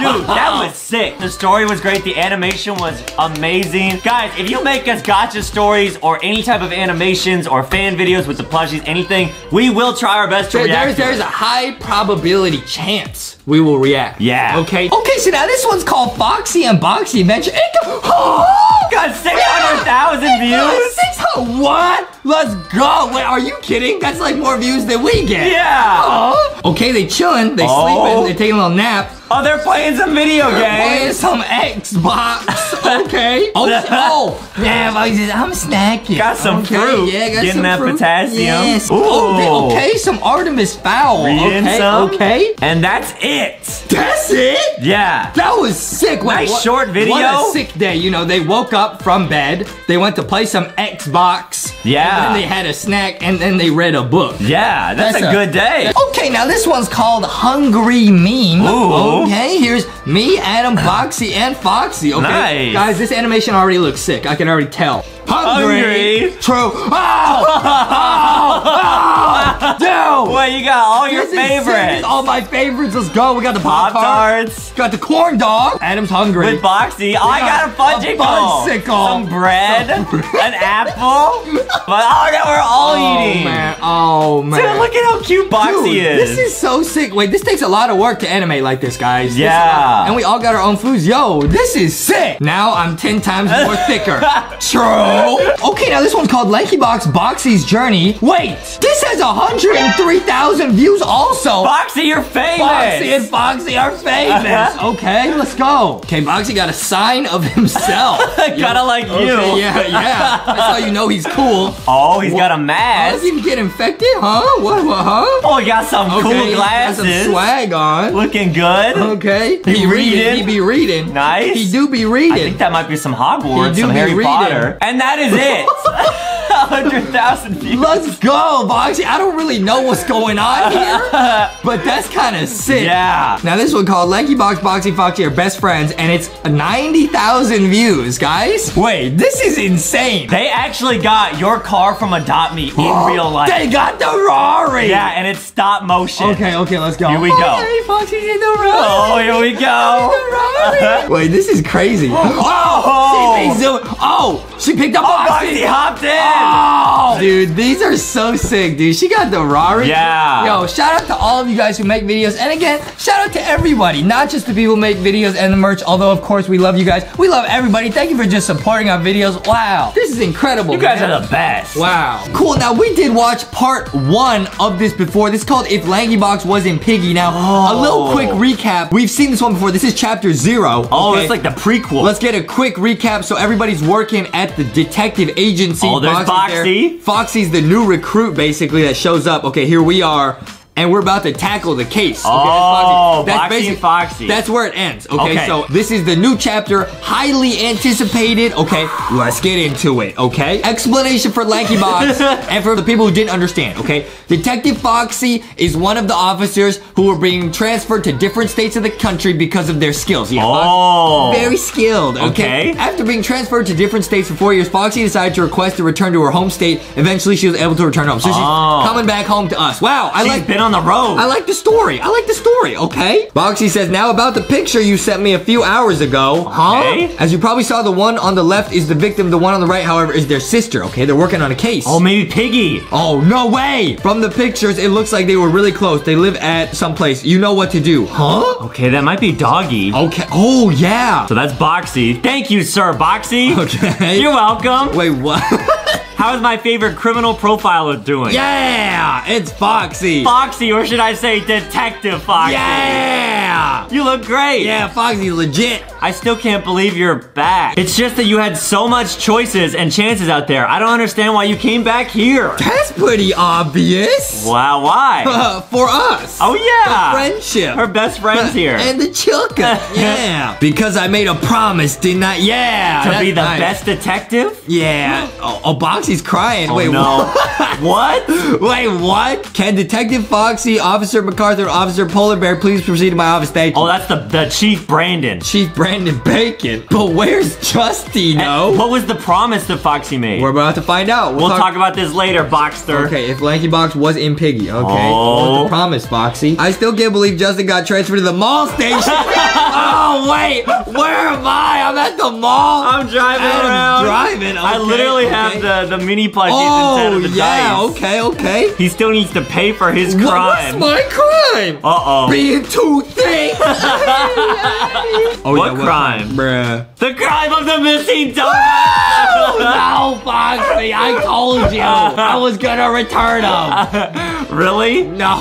No. Dude, that was <laughs> sick. The story was great. The animation was amazing. Guys, if you make us gotcha stories or any type of animations or fan videos with the plushies, anything, we will try our best to There- react there's to there's a high probability chance we will react. Yeah. Okay. Oh. Okay. So now this one's called Foxy and Boxy Adventure. It go- <gasps> Got 600,000 It views. 600 What? Let's go. Wait, are you kidding? That's like more views than we get. Yeah. Oh. Okay, they chilling. They Oh. sleeping. They taking a little nap. Oh, they're playing some video Playing games. some Xbox. <laughs> Okay. <laughs> Oh, oh. Yeah, Foxy, I'm snacking. Got some okay. fruit. Yeah, got Getting some that fruit. potassium. Yes. Oh, Ooh. Oh, okay. Some Artemis fowl. Reading okay. some. Okay. And that's it. That's it. Yeah. That was sick. Wait, Nice what- short video. What a sick day. You know, they woke up from bed, they went to play some Xbox. Yeah. And then they had a snack, and then they read a book. Yeah, that's, That's a, a- good day. Okay, now this one's called Hungry Meme. Ooh. Oh, Okay, here's me, Adam, Boxy, and Foxy. Okay, Nice. guys, this animation already looks sick. I can already tell. Hungry. True. Oh! oh! oh! Dude! Well, you got all your This favorites. All my favorites. Let's go. We got the Pop Tarts. Got the corn dog. Adam's hungry. With Boxy. Oh, I got a got a fudgicle. fudgicle. Some bread. An apple. <laughs> But oh, that we're all oh, eating. man. Oh man. Dude, look at how cute Boxy Dude, is. This is so sick. Wait, this takes a lot of work to animate like this, guys. This- Yeah. and we all got our own foods. Yo, this is sick. Now I'm 10 times more thicker. <laughs> True. Oh. Okay, now this one's called Lanky Box Boxy's Journey. Wait, this has 103,000 views also. Boxy, you're famous. Boxy and Foxy are famous. Uh-huh. okay, let's go. Okay, Boxy got a sign of himself. <laughs> Kinda like you. Yeah, yeah. That's how you know he's cool. Oh, he's got a How does mask. he get infected? Huh? What? What? Huh? Oh, he got some Okay, cool he got some glasses. swag on. Looking good. Okay. He reading. reading. He be reading. Nice. He do be reading. I think that might be some Hogwarts, He some Harry reading. Potter. And that is it. <laughs> 100,000 views. Let's go, Boxy. I don't really know what's going on <laughs> here, but that's kind of sick. Yeah. Now this one called Lanky Box Boxy Foxy are best friends, and it's 90,000 views, guys. Wait, this is insane. They actually got your car from Adopt Me in <gasps> real life. They got the Rari. Yeah, and it's stop motion. Okay, okay, let's go. Here we go. Foxy's in the Rari. Oh, here we go. <laughs> Wait, this is crazy. Oh, Oh. Oh, she picked up oh, Foxy Foxy. hopped in. Oh, dude, these are so sick, dude. She got the Rari. Yeah. Yo, shout out to all of you guys who make videos. And again, shout out to everybody, not just the people who make videos and the merch, although, of course, we love you guys. We love everybody. Thank you for just supporting our videos. Wow. This is incredible. You guys man. are the best. Wow. Cool. Now we did watch part one of this before. This is called If Lankybox Was in Piggy. Now, a little Oh. quick recap. We've seen this one before. This is chapter zero. Oh, it's like the prequel. Let's get a quick recap. So everybody's working at the detective agency. Oh, there's Foxy. Foxy's the new recruit, basically, that shows up. Okay, here we are. And we're about to tackle the case. Okay, that's Oh, That's Foxy and basic- Foxy. That's where it ends. Okay, Okay. so this is the new chapter, highly anticipated. Okay, let's get into it. Okay, explanation for Lanky Box <laughs> and for the people who didn't understand. Okay, Detective Foxy is one of the officers who are being transferred to different states of the country because of their skills. Yeah, Foxy- Oh. very skilled. Okay? Okay. After being transferred to different states for four years, Foxy decided to request to return to her home state. Eventually, she was able to return home. So she's Oh. coming back home to us. Wow, I She's like. been on the road. I like the story. I like the story, okay? Boxy says, now about the picture you sent me a few hours ago. Huh? Okay. As you probably saw, the one on the left is the victim. The one on the right, however, is their sister, okay? They're working on a case. oh, maybe Piggy. Oh, no way! From the pictures, it looks like they were really close. They live at some place. You know what to do. Huh? Okay, that might be Doggy. Okay. Oh, yeah. So that's Boxy. Thank you, sir, Boxy. Okay. You're welcome. Wait, what? <laughs> How is my favorite criminal profiler doing? yeah! It's Foxy. Foxy, or should I say Detective Foxy? yeah! You look great. Yeah, Foxy, legit. I still can't believe you're back. It's just that you had so much choices and chances out there. I don't understand why you came back here. That's pretty obvious. Wow, why? Uh, <laughs> for us. Oh, yeah. The friendship. Our best friend's <laughs> here. And the chilka. <laughs> yeah. Because I made a promise, didn't I? Yeah. to be the nice. best detective? Yeah. Oh, oh Boxy's crying. Oh, Wait, no. what? what? Wait, what? Can Detective Foxy, Officer MacArthur, Officer Polar Bear please proceed to my office? Thank you. Oh, that's the, the Chief Brandon. Chief Brandon Bacon. But where's Justino? What was the promise that Foxy made? We're about to find out. we'll talk about this later, Boxster. Okay, if Lanky Box was in Piggy, okay. What was Oh. the promise, Foxy? I still can't believe Justin got transferred to the mall station. <laughs> oh, wait. Where am I? I'm at the mall. I'm driving Adam's around. driving, I literally okay. have the, the mini plushies instead Oh, of the yeah. dice. Okay, okay. He still needs to pay for his What- crime. what's my crime? Uh-oh. Being too thick. <laughs> oh, What crime? Bruh. The crime of the missing donut! no, Foxy. I told you. I was gonna return them. <laughs> really? No.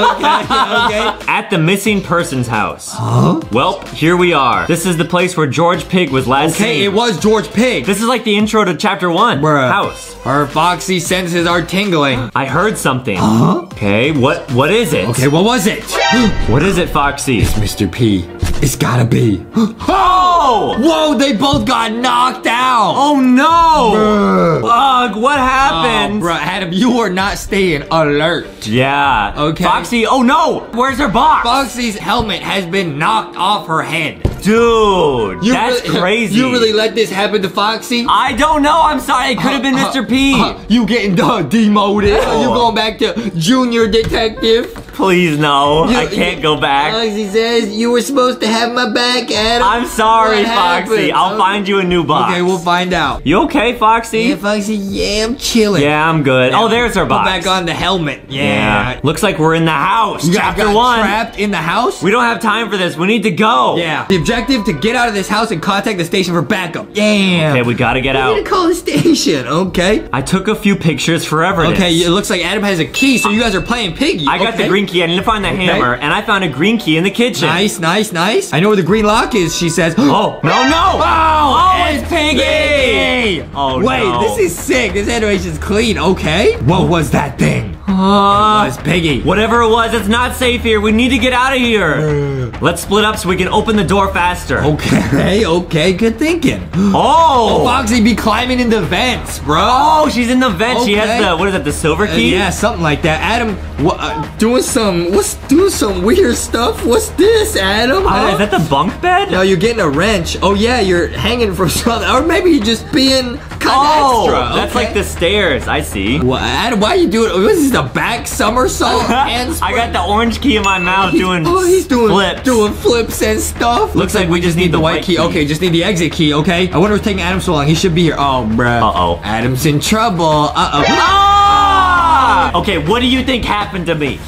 <laughs> Okay, okay. At the missing person's house. Huh? Well, here we are. This is the place where George Pig was last seen. Okay, seen. it was George Pig. This is like the intro to chapter one. Bruh. House. Our foxy senses are tingling. <gasps> I heard something. Huh? Okay, what what is it? Okay, what was it? <gasps> What is it, Foxy? Mr. P. It's gotta be. <gasps> Oh! Whoa, they both got knocked out. Oh no! Bug, what oh, happened? Oh, bro, Adam, you are not staying alert. yeah. Okay. Foxy, oh no! Where's her box? Foxy's helmet has been knocked off her head. Dude, You that's really- crazy. You really let this happen to Foxy? I don't know. I'm sorry. It could have been Uh, Mr. P. uh, you getting uh, demoted? Oh. You going back to junior detective? Please, no. You- I can't you- go back. Foxy says you were supposed to have my back, Adam. I'm sorry, Foxy. I'll Okay. find you a new box. Okay, we'll find out. You okay, Foxy? Yeah, Foxy, yeah, I'm chilling. Yeah, I'm good. Oh, there's her Put box. back on the helmet. Yeah. Yeah. Looks like we're in the house. You got, Chapter got one. trapped in the house? We don't have time for this. We need to go. yeah. Objective to get out of this house and contact the station for backup. Damn. Okay, we gotta get We out. need to call the <laughs> station, okay? I took a few pictures for evidence. Okay, it looks like Adam has a key, so you guys are playing piggy. I got okay. the green key. I need to find the hammer, and I found a green key in the kitchen. Nice, nice, nice. I know where the green lock is, she says. <gasps> Oh, no, no! Oh, oh it's Piggy! Oh, Wait, no. this is sick. This animation's clean, okay? What was that thing? Uh, It's Piggy. whatever it was, it's not safe here. We need to get out of here. Let's split up so we can open the door faster. Okay, okay, good thinking. Oh! oh Foxy be climbing in the vents, bro. Oh, she's in the vent. She has the, what is that, the silver Uh, key? yeah, something like that. Adam, uh, doing some, what's doing some weird stuff? What's this, Adam? Uh, huh? is that the bunk bed? No, you're getting a wrench. Oh yeah, you're hanging from <laughs> something, or maybe you're just being kind Oh, of extra. that's okay? like the stairs. I see. What? Adam, Why are you doing? What is this? The back somersault? <laughs> and I got the orange key in my mouth doing Oh, he's doing flips. doing flips and stuff. Looks like we just need the white key. Okay, just need the exit key. Okay. I wonder what's taking Adam so long. He should be here. Oh, bruh. Uh-oh. Adam's in trouble. Uh oh. Ah! Okay, what do you think happened to me?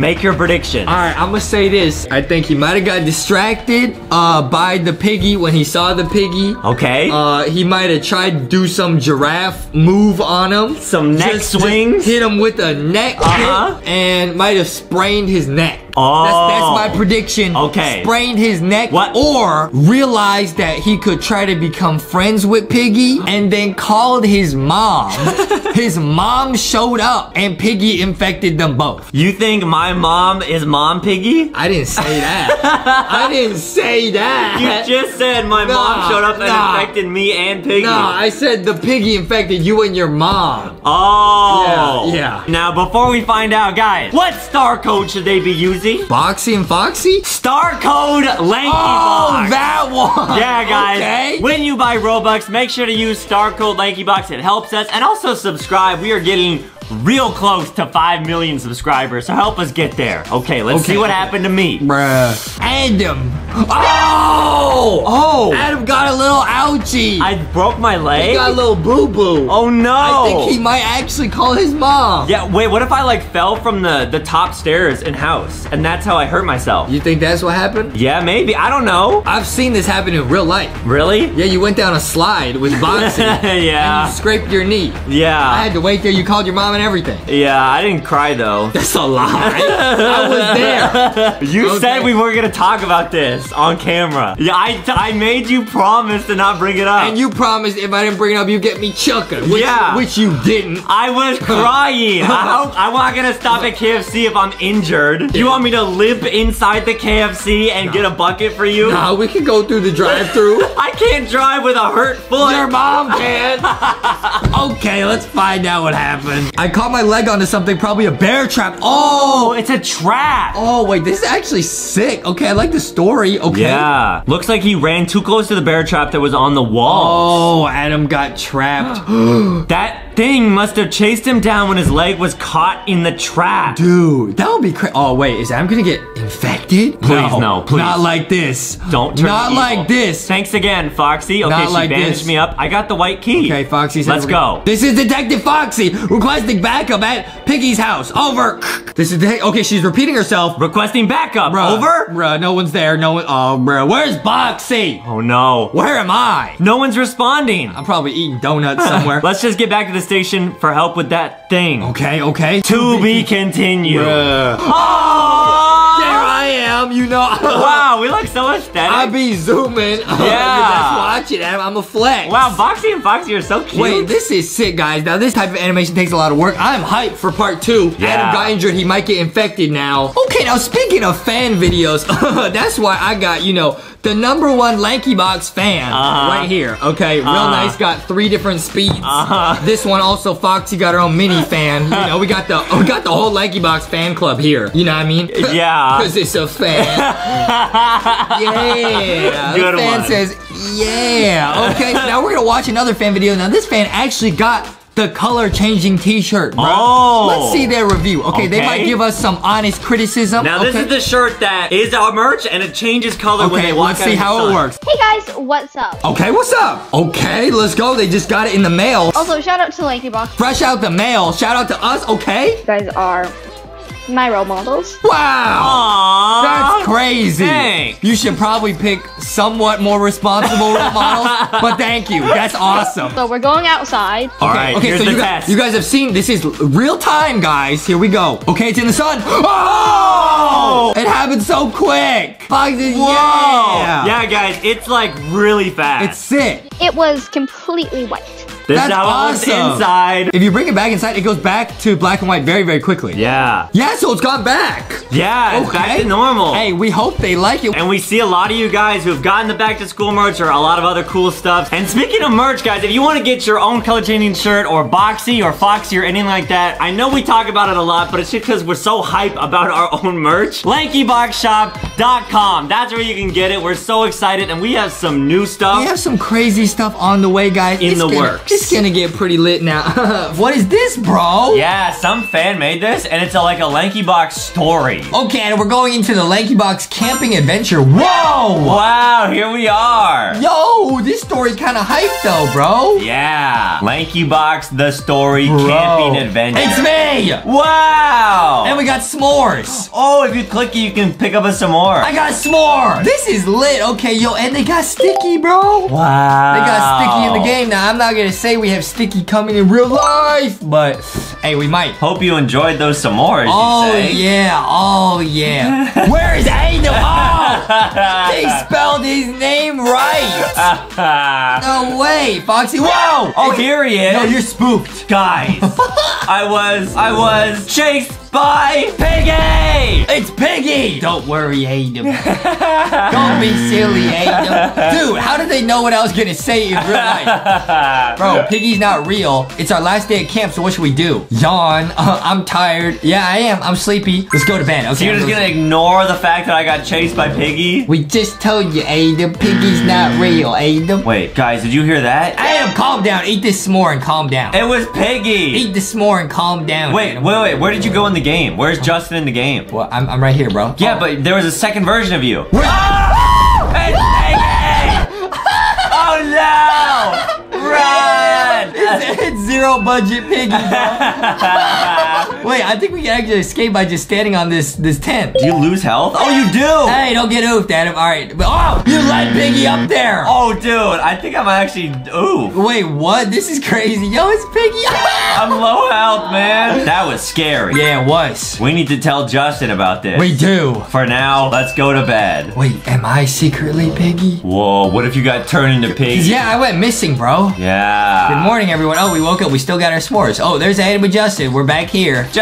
Make your prediction. All right, I'm gonna say this. I think he might have got distracted uh, by the piggy when he saw the piggy. Okay. Uh, he might have tried to do some giraffe move on him. Some neck Just- swings? just hit him with a neck Uh-huh. hit and might have sprained his neck. Oh. That's, that's my oh. prediction. Okay. Sprained his neck. What? Or realized that he could try to become friends with Piggy and then called his mom. <laughs> his mom showed up and Piggy infected them both. you think my mom is mom piggy? I didn't say that. <laughs> I didn't say that. You just said my Nah, mom showed up and nah. infected me and piggy. No, I said the piggy infected you and your mom. Oh. Yeah, yeah. Now, before we find out, guys, what star code should they be using? Boxy and Foxy? Star code Lanky Oh, Box. that one. Yeah, guys. Okay. When you buy Robux, make sure to use star code LankyBox. It helps us. And also subscribe. We are getting real close to 5 million subscribers. So help us get there. Okay, let's Okay, see what happened to me. Bruh. Adam. Oh! Oh! Adam got a little ouchie. I broke my he leg? got a little boo-boo. oh no! I think he might actually call his mom. Yeah, wait, what if I like fell from the, the top stairs in house and that's how I hurt myself? You think that's what happened? Yeah, maybe. I don't know. I've seen this happen in real life. Really? Yeah, you went down a slide with boxing. <laughs> And yeah. you scraped your knee. Yeah. I had to wait there. You called your mom and everything. Yeah, I didn't cry though. <laughs> That's a lie. I was there. You Okay. said we weren't gonna talk about this on camera. Yeah, I, I made you promise to not bring it up. And you promised if I didn't bring it up, you get me chucking. Which, Yeah. Which you didn't. I was <laughs> crying. I hope I'm not gonna stop at KFC if I'm injured. You want me to limp inside the KFC and get a bucket for you? Nah, we can go through the drive-through. <laughs> I can't drive with a hurt foot. Your mom can. okay, let's find out what happened. I caught my leg onto something, probably a bear trap. Oh, Oh, it's a trap. oh wait, this is actually sick. Okay, I like the story. Okay. Yeah. Looks like he ran too close to the bear trap that was on the wall. Oh, Adam got trapped. <gasps> That thing must have chased him down when his leg was caught in the trap. Dude, that would be crazy. Oh wait, is Adam gonna get infected? Please, no, please. Not like this. Don't turn Not evil. like this. Thanks again, Foxy. Okay, Not she like bandaged this. me up. I got the white key. Okay, Foxy Let's go. This is Detective Foxy requesting backup at Piggy's house. Over. This is the okay. She's repeating herself. Requesting backup. Bruh, Over? Bruh, no one's there. No one. Oh, bruh. Where's Boxy? Oh no. Where am I? No one's responding. I'm probably eating donuts somewhere. <laughs> Let's just get back to the station for help with that thing. okay, okay. To be continued. Bruh. Oh! There I am. You know. <laughs> Wow, we look so aesthetic. I be zooming. <laughs> Yeah. That's watching. I'm a flex. wow, Foxy and Foxy are so cute. Wait, this is sick, guys. Now, this type of animation takes a lot of work. I'm hyped for part two. Yeah. Adam got injured. He might get infected now. Okay, now, speaking of fan videos, <laughs> that's why I got, you know, the number one Lanky Box fan Uh-huh. right here. Okay, real Uh-huh. nice. Got three different speeds. Uh-huh. This one also, Foxy got her own mini <laughs> fan. You know, we got the we got the whole Lanky Box fan club here. You know what I mean? Yeah. <laughs> Because it's a fan. <laughs> Yeah. Good the fan one. says, yeah. Okay, now we're gonna watch another fan video. Now this fan actually got the color changing t-shirt, bro. Oh. Let's see their review. Okay, they might give us some honest criticism. Now this is the shirt that is our merch and it changes color when Okay, they walk let's see how sun. it works. Hey guys, what's up? Okay, what's up? Okay, let's go. They just got it in the mail. Also, shout out to Lanky Box. Fresh out the mail. Shout out to us, okay? You guys are my role models. Wow. Aww. That's crazy. Thanks. You should probably pick somewhat more responsible role models, but thank you. That's awesome. So we're going outside. All right, here's so the you, guys, you guys have seen this is real time, guys. Here we go. Okay, it's in the sun. Oh! It happened so quick. Foxy, Whoa. yeah. Yeah, guys, it's like really fast. It's sick. It was completely white. This that's is how it looks awesome. inside. If you bring it back inside, it goes back to black and white very, very quickly. Yeah. Yeah, so it's gone back. Yeah, it's back to normal. Hey, we hope they like it. And we see a lot of you guys who've gotten the back to school merch or a lot of other cool stuff. And speaking of merch, guys, if you want to get your own color changing shirt or Boxy or Foxy or anything like that, I know we talk about it a lot, but it's just because we're so hype about our <laughs> own merch. LankyBoxShop.com. That's where you can get it. We're so excited and we have some new stuff. We have some crazy stuff on the way, guys. In It's the works. It's gonna get pretty lit now. <laughs> what is this, bro? Yeah, some fan made this, and it's a, like a Lanky Box story. Okay, and we're going into the Lanky Box camping adventure. Whoa! Wow, here we are. Yo, this story kind of hype though, bro. Yeah, Lanky Box, the story, Bro. camping adventure. It's me! Wow. And we got s'mores. oh, if you click it, you can pick up a s'more. I got a s'more. This is lit. Okay, yo, and they got sticky, bro. wow. They got sticky in the game. Now, I'm not gonna say we have sticky coming in real life, but hey, we might. Hope you enjoyed those some more. Oh, yeah. Oh, yeah. <laughs> Where is Aiden? Oh! <laughs> They spelled his name right. <laughs> No way, Foxy. Whoa! oh, here he is. No, you're spooked. guys. I was, I was chased by Piggy. It's Piggy! Don't worry, Aiden. <laughs> Don't be silly, Aiden. Dude, how did they know what I was gonna say in real life? <laughs> Bro, Piggy's not real. It's our last day at camp, so what should we do? Yawn. Uh, <laughs> I'm tired. Yeah, I am. I'm sleepy. Let's go to bed. Okay. So you're I'm just gonna ignore the fact that I got chased by Piggy? We just told you, Aiden. Piggy's not real, Aiden. Wait, guys, did you hear that? Adam, calm down. Eat this s'more and calm down. It was Piggy. Eat the s'more and calm down. Wait, Adam. wait, wait. Where did you go in the game? Where's Justin in the game? Well, I'm, I'm right here, bro. Yeah, Oh. but there was a second version of you. Where- ah! It's Piggy! oh no! <laughs> Run! It's, it's zero budget piggy, bro. <laughs> Wait, I think we can actually escape by just standing on this this tent. Do you lose health? Oh, you do! Hey, don't get oofed, Adam. All right. Oh, you let Piggy up there. Oh, dude, I think I'm actually. Ooh. Wait, what? This is crazy. Yo, it's Piggy. <laughs> I'm low health, man. That was scary. yeah, it was. We need to tell Justin about this. We do. For now, let's go to bed. Wait, am I secretly Piggy? Whoa, what if you got turned into Piggy? Yeah, I went missing, bro. Yeah. Good morning, everyone. Oh, we woke up. We still got our s'mores. Oh, there's Adam and Justin. We're back here. Justin,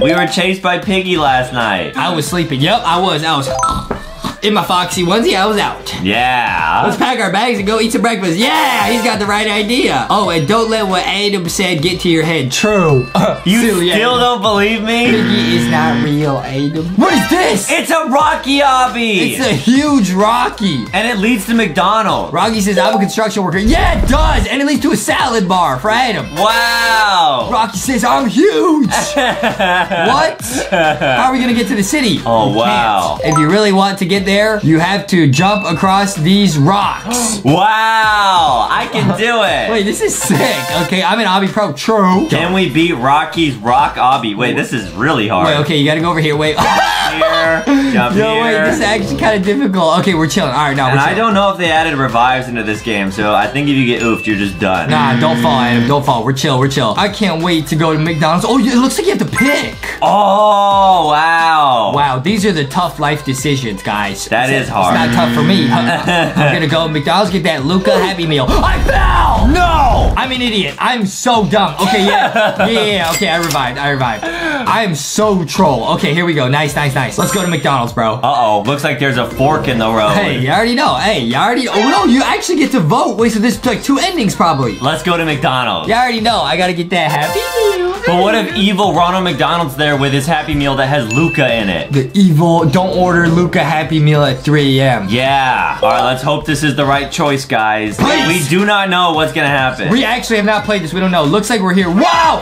we were chased by Piggy last night. I was sleeping. Yep, I was. I was in my Foxy onesie. I was out. Yeah. Let's pack our bags and go eat some breakfast. Yeah, he's got the right idea. Oh, and don't let what Adam said get to your head. True. <laughs> You Silly still Adam. don't believe me? Piggy is not real, Adam. What is this? It's a Rocky Obby! It's a huge Rocky. and it leads to McDonald's. Rocky says, I'm a construction worker. Yeah, it does. And it leads to a salad bar for Adam. Wow! Rocky says, I'm huge. <laughs> what? How are we going to get to the city? Oh, We wow. can't. If you really want to get there, you have to jump across these rocks. <gasps> Wow! I can do it! Wait, this is sick. Okay, I'm an Obby Pro. True. Can we beat Rocky's Rock Obby? Wait, this is really hard. Wait, okay, you gotta go over here. Wait. Here, <laughs> jump Yo, wait, this is actually kind of difficult. Okay, we're chilling. All right, now and we're I don't know if they added revives into this game, so I think if you get oofed, you're just done. Nah, don't fall, Adam. Don't fall. We're chill. We're chill. I can't wait to go to McDonald's. Oh, it looks like you have to pick. Oh, wow. Wow, these are the tough life decisions, guys. That It's- is hard. It's not tough for me. <laughs> <laughs> I'm gonna go to McDonald's, get that Luca Happy Meal. I fell! No! I'm an idiot. I'm so dumb. Okay, yeah. <laughs> Yeah, yeah, yeah. Okay, I revived. I revived. I am so troll. Okay, here we go. Nice, nice, nice. Let's go to McDonald's, bro. Uh-oh, looks like there's a fork in the road. Hey, you already know. Hey, you already. Oh no, you actually get to vote. Wait, so there's like two endings probably. Let's go to McDonald's. You already know. I gotta get that Happy Meal. But what if evil Ronald McDonald's there with his Happy Meal that has Luca in it? The evil. Don't order Luca Happy Meal at 3 a.m. Yeah. All right, let's hope this is the right choice, guys. Please. We do not know what's gonna happen. We actually have not played this. We don't know. Looks like we're here. Wow!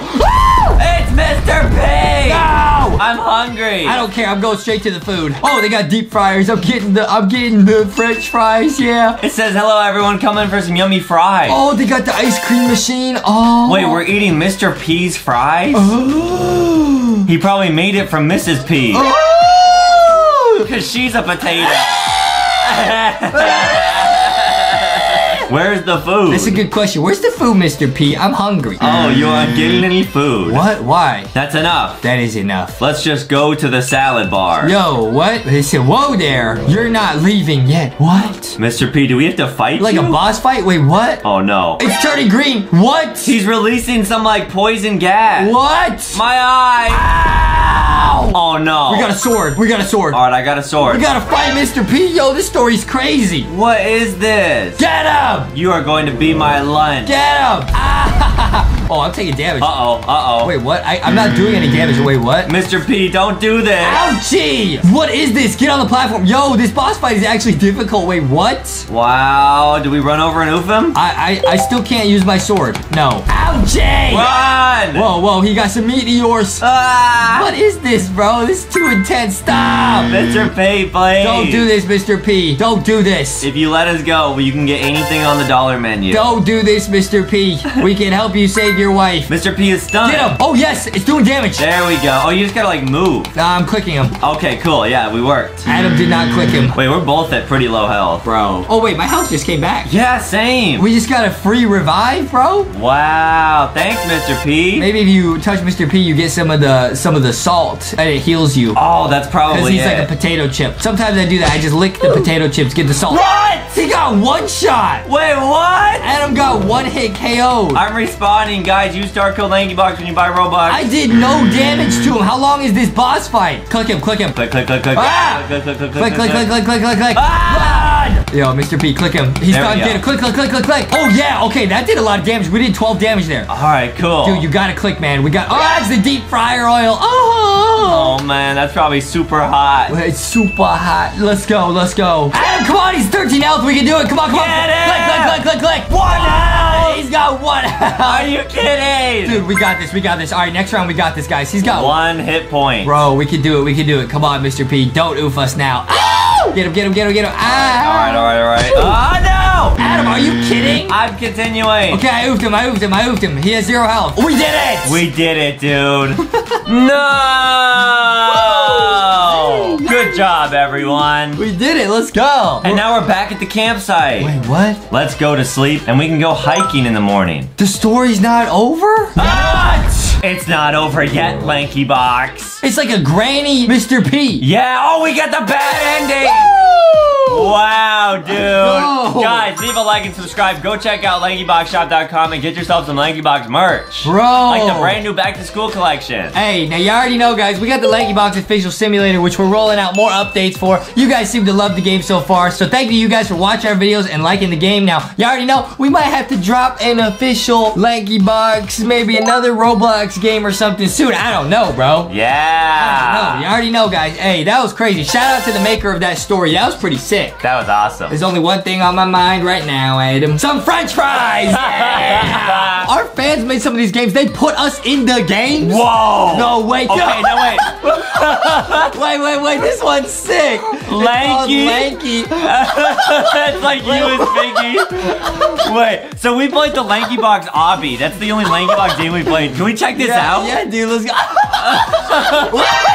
it's Mr. Pig! No! I'm hungry. I don't care. I'm going straight to the food. Oh, they got deep fryers. I'm getting the. I'm getting the French fries. Yeah. It says, hello, everyone, come in for some yummy fries. Oh, they got the ice cream machine. Oh. Wait, we're eating Mr. P's fries? Oh. He probably made it from Mrs. P. Oh. <laughs> Because she's a potato. <laughs> <laughs> Where's the food? That's a good question. Where's the food, Mr. P? I'm hungry. Oh, you aren't getting any food. What? Why? That's enough. That is enough. Let's just go to the salad bar. Yo, what? They said, whoa there. You're not leaving yet. What? Mr. P, do we have to fight Like you? a boss fight? Wait, what? Oh no. It's turning green. What? He's releasing some like poison gas. What? My eye. Ow! Oh no. We got a sword. We got a sword. All right, I got a sword. We gotta fight Mr. P. Yo, this story's crazy. What is this? Get him! You are going to be my lunch. Get him! <laughs> Ah! Oh, I'm taking damage. Uh-oh, uh-oh. Wait, what? I, I'm not doing any damage. Wait, what? Mr. P, don't do this. Ouchie! What is this? Get on the platform. Yo, this boss fight is actually difficult. Wait, what? Wow, did we run over and oof him? I, I, I still can't use my sword. No. Ouchie! Run! Whoa, whoa, he got some meteors. Ah! What is this, bro? This is too intense. Stop! Mr. P, please. Don't do this, Mr. P. Don't do this. If you let us go, you can get anything on the dollar menu. Don't do this, Mr. P. We can help you save your wife. Mr. P is stunned. Get him! Oh, yes, it's doing damage. There we go. Oh, you just gotta like move. Nah, I'm clicking him. Okay, cool. Yeah, we worked. Adam did not click him. Wait, we're both at pretty low health. Bro. Oh, wait, my health just came back. Yeah, same. We just got a free revive, bro. Wow, thanks, Mr. P. Maybe if you touch Mr. P, you get some of the some of the salt, and it heals you. Oh, that's probably Because he's like a potato chip. Sometimes I do that. I just lick the potato chips, get the salt. What? He got one shot. Wait, what? Adam got one hit KO. I'm respawning, guys. Use Star Code Lanky Box when you buy Robux. I did no damage to him. How long is this boss fight? Click him, click him. Click, click, click, click. Ah! Click, click, click, Click, click, click, click, click, click, click. Ah! Yo, Mr. P, click him. He's Get him. Click, click, click, click, click. Oh yeah, okay, that did a lot of damage. We did 12 damage there. All right, cool. Dude, you gotta click, man. We got. Oh, that's the deep fryer oil. Oh. Oh man, that's probably super hot. It's super hot. Let's go, let's go. Adam, come on, he's 13 health. We can do it. Come on, come Get on. Click, click, click, click, click. One health! He's got one health. Are you kidding? Dude, we got this. We got this. All right, next round we got this, guys. He's got One hit point. Bro, we can do it. We can do it. Come on, Mr. P. Don't oof us now. Ah! Ow! Get him, get him, get him, get him. Ah! All right, all right, all right. Oh no! Adam, are you kidding? I'm continuing. Okay, I oofed him. I oofed him. I oofed him. He has zero health. We did it! We did it, dude. <laughs> no! Good job, everyone. we did it. Let's go. And now we're back at the campsite. Wait, what? Let's go to sleep and we can go hiking in the morning. The story's not over? Ah! It's not over yet, Lanky Box. It's like a granny Mr. P. Yeah, oh, we got the bad ending. Wow, dude. go. Guys, leave a like and subscribe. Go check out LankyBoxShop.com and get yourself some LankyBox merch. Bro. Like the brand new back to school collection. Hey, now you already know, guys, we got the Lanky Box official simulator, which we're rolling out more updates for. You guys seem to love the game so far, so thank you, you guys, for watching our videos and liking the game. Now, you already know, we might have to drop an official Lanky Box, maybe another Roblox game or something soon. I don't know, bro. Yeah. No, you already know, guys. Hey, that was crazy. Shout out to the maker of that story. That was pretty sick. That was awesome. There's only one thing on my mind right now, Adam. Some french fries! <laughs> Yeah. Our fans made some of these games. They put us in the games? Whoa. No, wait. Okay, no, wait. <laughs> Wait, wait, wait. This one's sick. Lanky. Lanky. <laughs> That's like you and Biggie. Wait, so we played the Lanky Box Obby. That's the only Lanky Box game we played. Can we check this yeah, out? Yeah, dude, let's go. <laughs> Wait,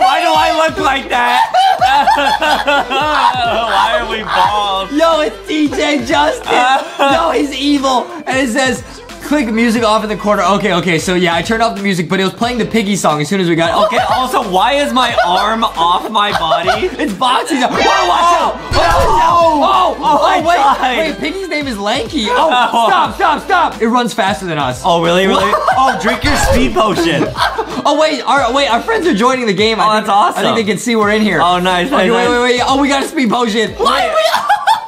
why do I look like that? <laughs> why are we bald? Yo, it's DJ Justin. Yo, <laughs> he's evil. And it says, click music off in the corner. Okay, okay, so yeah, I turned off the music, but it was playing the Piggy song as soon as we got it. Okay, also, why is my arm off my body? It's boxing. Whoa, watch out! Oh, watch out! Oh, oh, wait, died. wait, Piggy's name is Lanky. Oh, <laughs> Oh. stop, stop, stop! It runs faster than us. Oh, really, really? <laughs> Oh, drink your speed potion. <laughs> Oh, wait, our wait, our friends are joining the game. I Oh, think, that's awesome. I think they can see we're in here. Oh, nice, Okay, nice, wait, wait, wait. Oh, we got a speed potion. Why?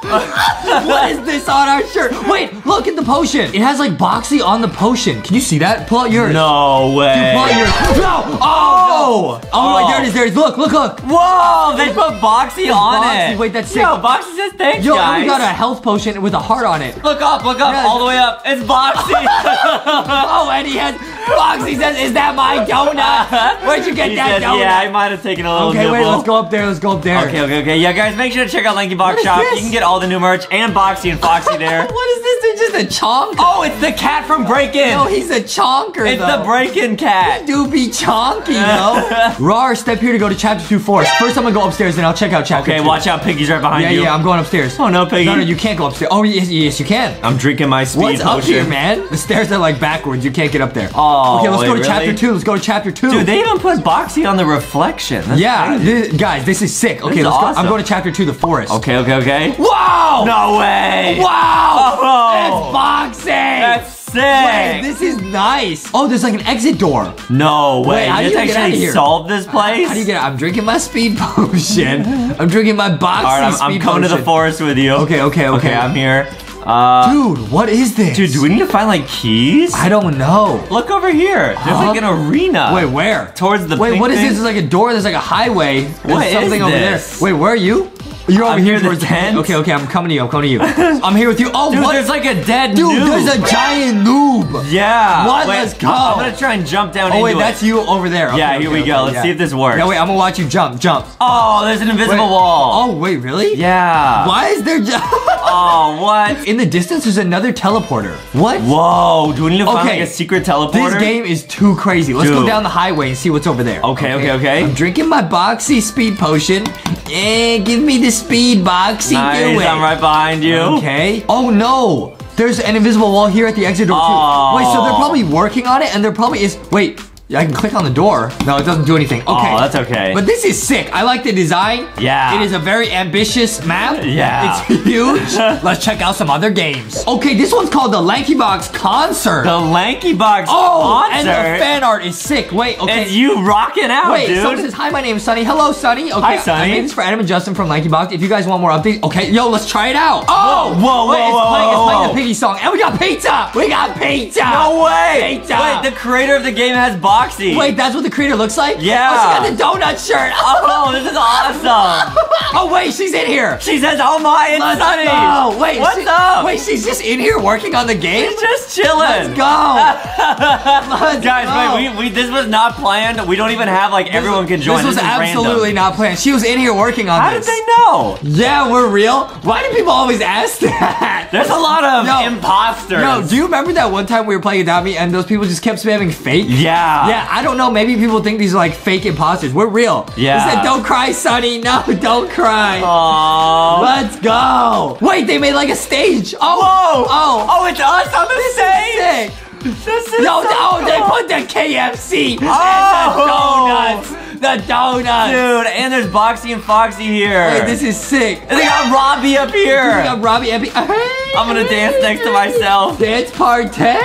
<laughs> what is this on our shirt? Wait, look at the potion. It has like Boxy on the potion. Can you see that? Pull out yours. No Dude, way. pull out yours. No! Oh, no! Oh, oh wait, oh. there it is, there it is. Look, look, look. Whoa, they put Boxy on Boxy, it. wait, that's sick. Yo, Boxy says thanks, Yo, guys. and we got a health potion with a heart on it. Look up, look up, Yeah. all the way up. It's Boxy. <laughs> Oh, and he has Boxy says, "Is that my donut? <laughs> Where'd you get He that said, donut?" yeah, I might have taken a little okay, wait, let's go up there. Let's go up there. Okay, okay, okay. Yeah, guys, make sure to check out Lanky Box What Shop. You can get all the new merch and Boxy and Foxy <laughs> there. What is this? It's just a chonker. oh, it's the cat from Breakin'. no, he's a chonker. it's though. the Breakin' cat. do be chonky, though. <laughs> Rar, step here to go to chapter two forest. First, I'm gonna go upstairs, then I'll check out chapter Okay, two. watch out, Piggy's right behind Yeah, you. yeah, yeah, I'm going upstairs. Oh, no, Piggy. No, no, you can't go upstairs. Oh, yes, yes, you can. I'm drinking my speed What's up here, man? The stairs are like backwards. You can't get up there. Oh, okay, let's go wait, to chapter two. Let's go to chapter two. Dude, they even put Boxy on the reflection. That's yeah, crazy. thi- guys, this is sick. Okay, is let's go. awesome. I'm going to chapter two, the forest. Okay, okay, okay. Wow! No way. Wow! Oh. It's boxing! That's sick. Wait, this is nice. Oh, there's like an exit door. no way. Wait, how do you you just get outta actually here? solved this place? How do you get out? I'm drinking my speed potion. <laughs> I'm drinking my boxy All right, I'm, I'm coming to the forest with you. Okay, okay, okay. Okay, I'm here. Uh, Dude, what is this? dude, do we need to find like keys? I don't know. Look over here. There's Huh? like an arena. Wait, where? Towards the Wait, what is thing? this? It's like a door. There's like a highway. There's What is something over there. this? Wait, where are you? You're over I'm here the towards tent. Okay, okay, I'm coming to you. I'm coming to you. <laughs> I'm here with you. Oh, Dude, what? there's like a dead Dude, noob. there's a giant noob. Yeah. What? Wait, Let's go. I'm gonna try and jump down Oh wait, it. that's you over there. Okay, Yeah, okay, here we okay, go. Let's yeah. see if this works. No, wait, I'm gonna watch you jump, jump. Oh, there's an invisible Wait. wall. Oh wait, really? Yeah. Why is there? <laughs> Oh, what? In the distance, there's another teleporter. What? Whoa, do we need to find Okay. like a secret teleporter? This game is too crazy. Let's go Dude. down the highway and see what's over there. Okay, okay, okay. I'm drinking my boxy speed potion. Yeah, give me the speed boxy. Nice, do it. I'm right behind you. Okay. Oh no. There's an invisible wall here at the exit door Oh. too. Wait, so they're probably working on it, and there probably is. Wait, I can click on the door. No, it doesn't do anything. Oh, okay. Oh, that's okay. But this is sick. I like the design. Yeah. It is a very ambitious map. Yeah. It's <laughs> huge. Let's check out some other games. Okay, this one's called the Lanky Box Concert. the Lanky Box oh, concert. and the fan art is sick. Wait, okay. It's you rocking out, Wait, dude. someone says, hi, my name's Sunny. Hello, Sunny. Okay, Hi, uh, Sunny. I made this for Adam and Justin from Lanky Box. If you guys want more updates, okay, yo, let's try it out. Oh, whoa, wait, whoa, it's whoa, playing, whoa, it's playing the piggy song. And we got pizza. We got pizza. no way! Pizza. Wait, the creator of the game has Boxy. Wait, that's what the creator looks like? Yeah. Oh, she got the donut shirt. Oh, <laughs> this is awesome. Oh, wait, she's in here. she says, "Oh my, it's Let's Sunny." go. Wait, what's she- up? Wait, she's just in here working on the game? He's just chilling. Let's go. <laughs> Let's Guys, go. wait, we, we this was not planned. We don't even have like everyone can join. This was is absolutely random. not planned. She was in here working on How did they know? Yeah, we're real. Why do people always ask that? There's a lot of Yo. imposters. No, do you remember that one time we were playing Adopt Me and those people just kept spamming fake? Yeah. Yeah, I don't know. Maybe people think these are like fake imposters. We're real. Yeah. They said, don't cry, Sonny. <laughs> No, don't cry. Aww. Let's go. Wait, they made like a stage. Oh. Whoa! Oh. Oh, it's us on the stage. Sick. This is No, so no, they put the KFC Oh. and the donuts. Oh. The donuts. Dude, and there's Boxy and Foxy here. Wait, this is sick. and they got Robbie up here. We got Robbie Epi. <laughs> I'm gonna dance next to myself. Dance party.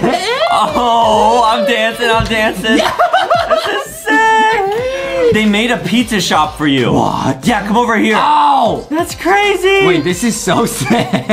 <laughs> Oh, I'm dancing, I'm dancing. <laughs> Sick. They made a pizza shop for you. What? Yeah, come over here. Oh. That's crazy. Wait, this is so <laughs> sick. <laughs>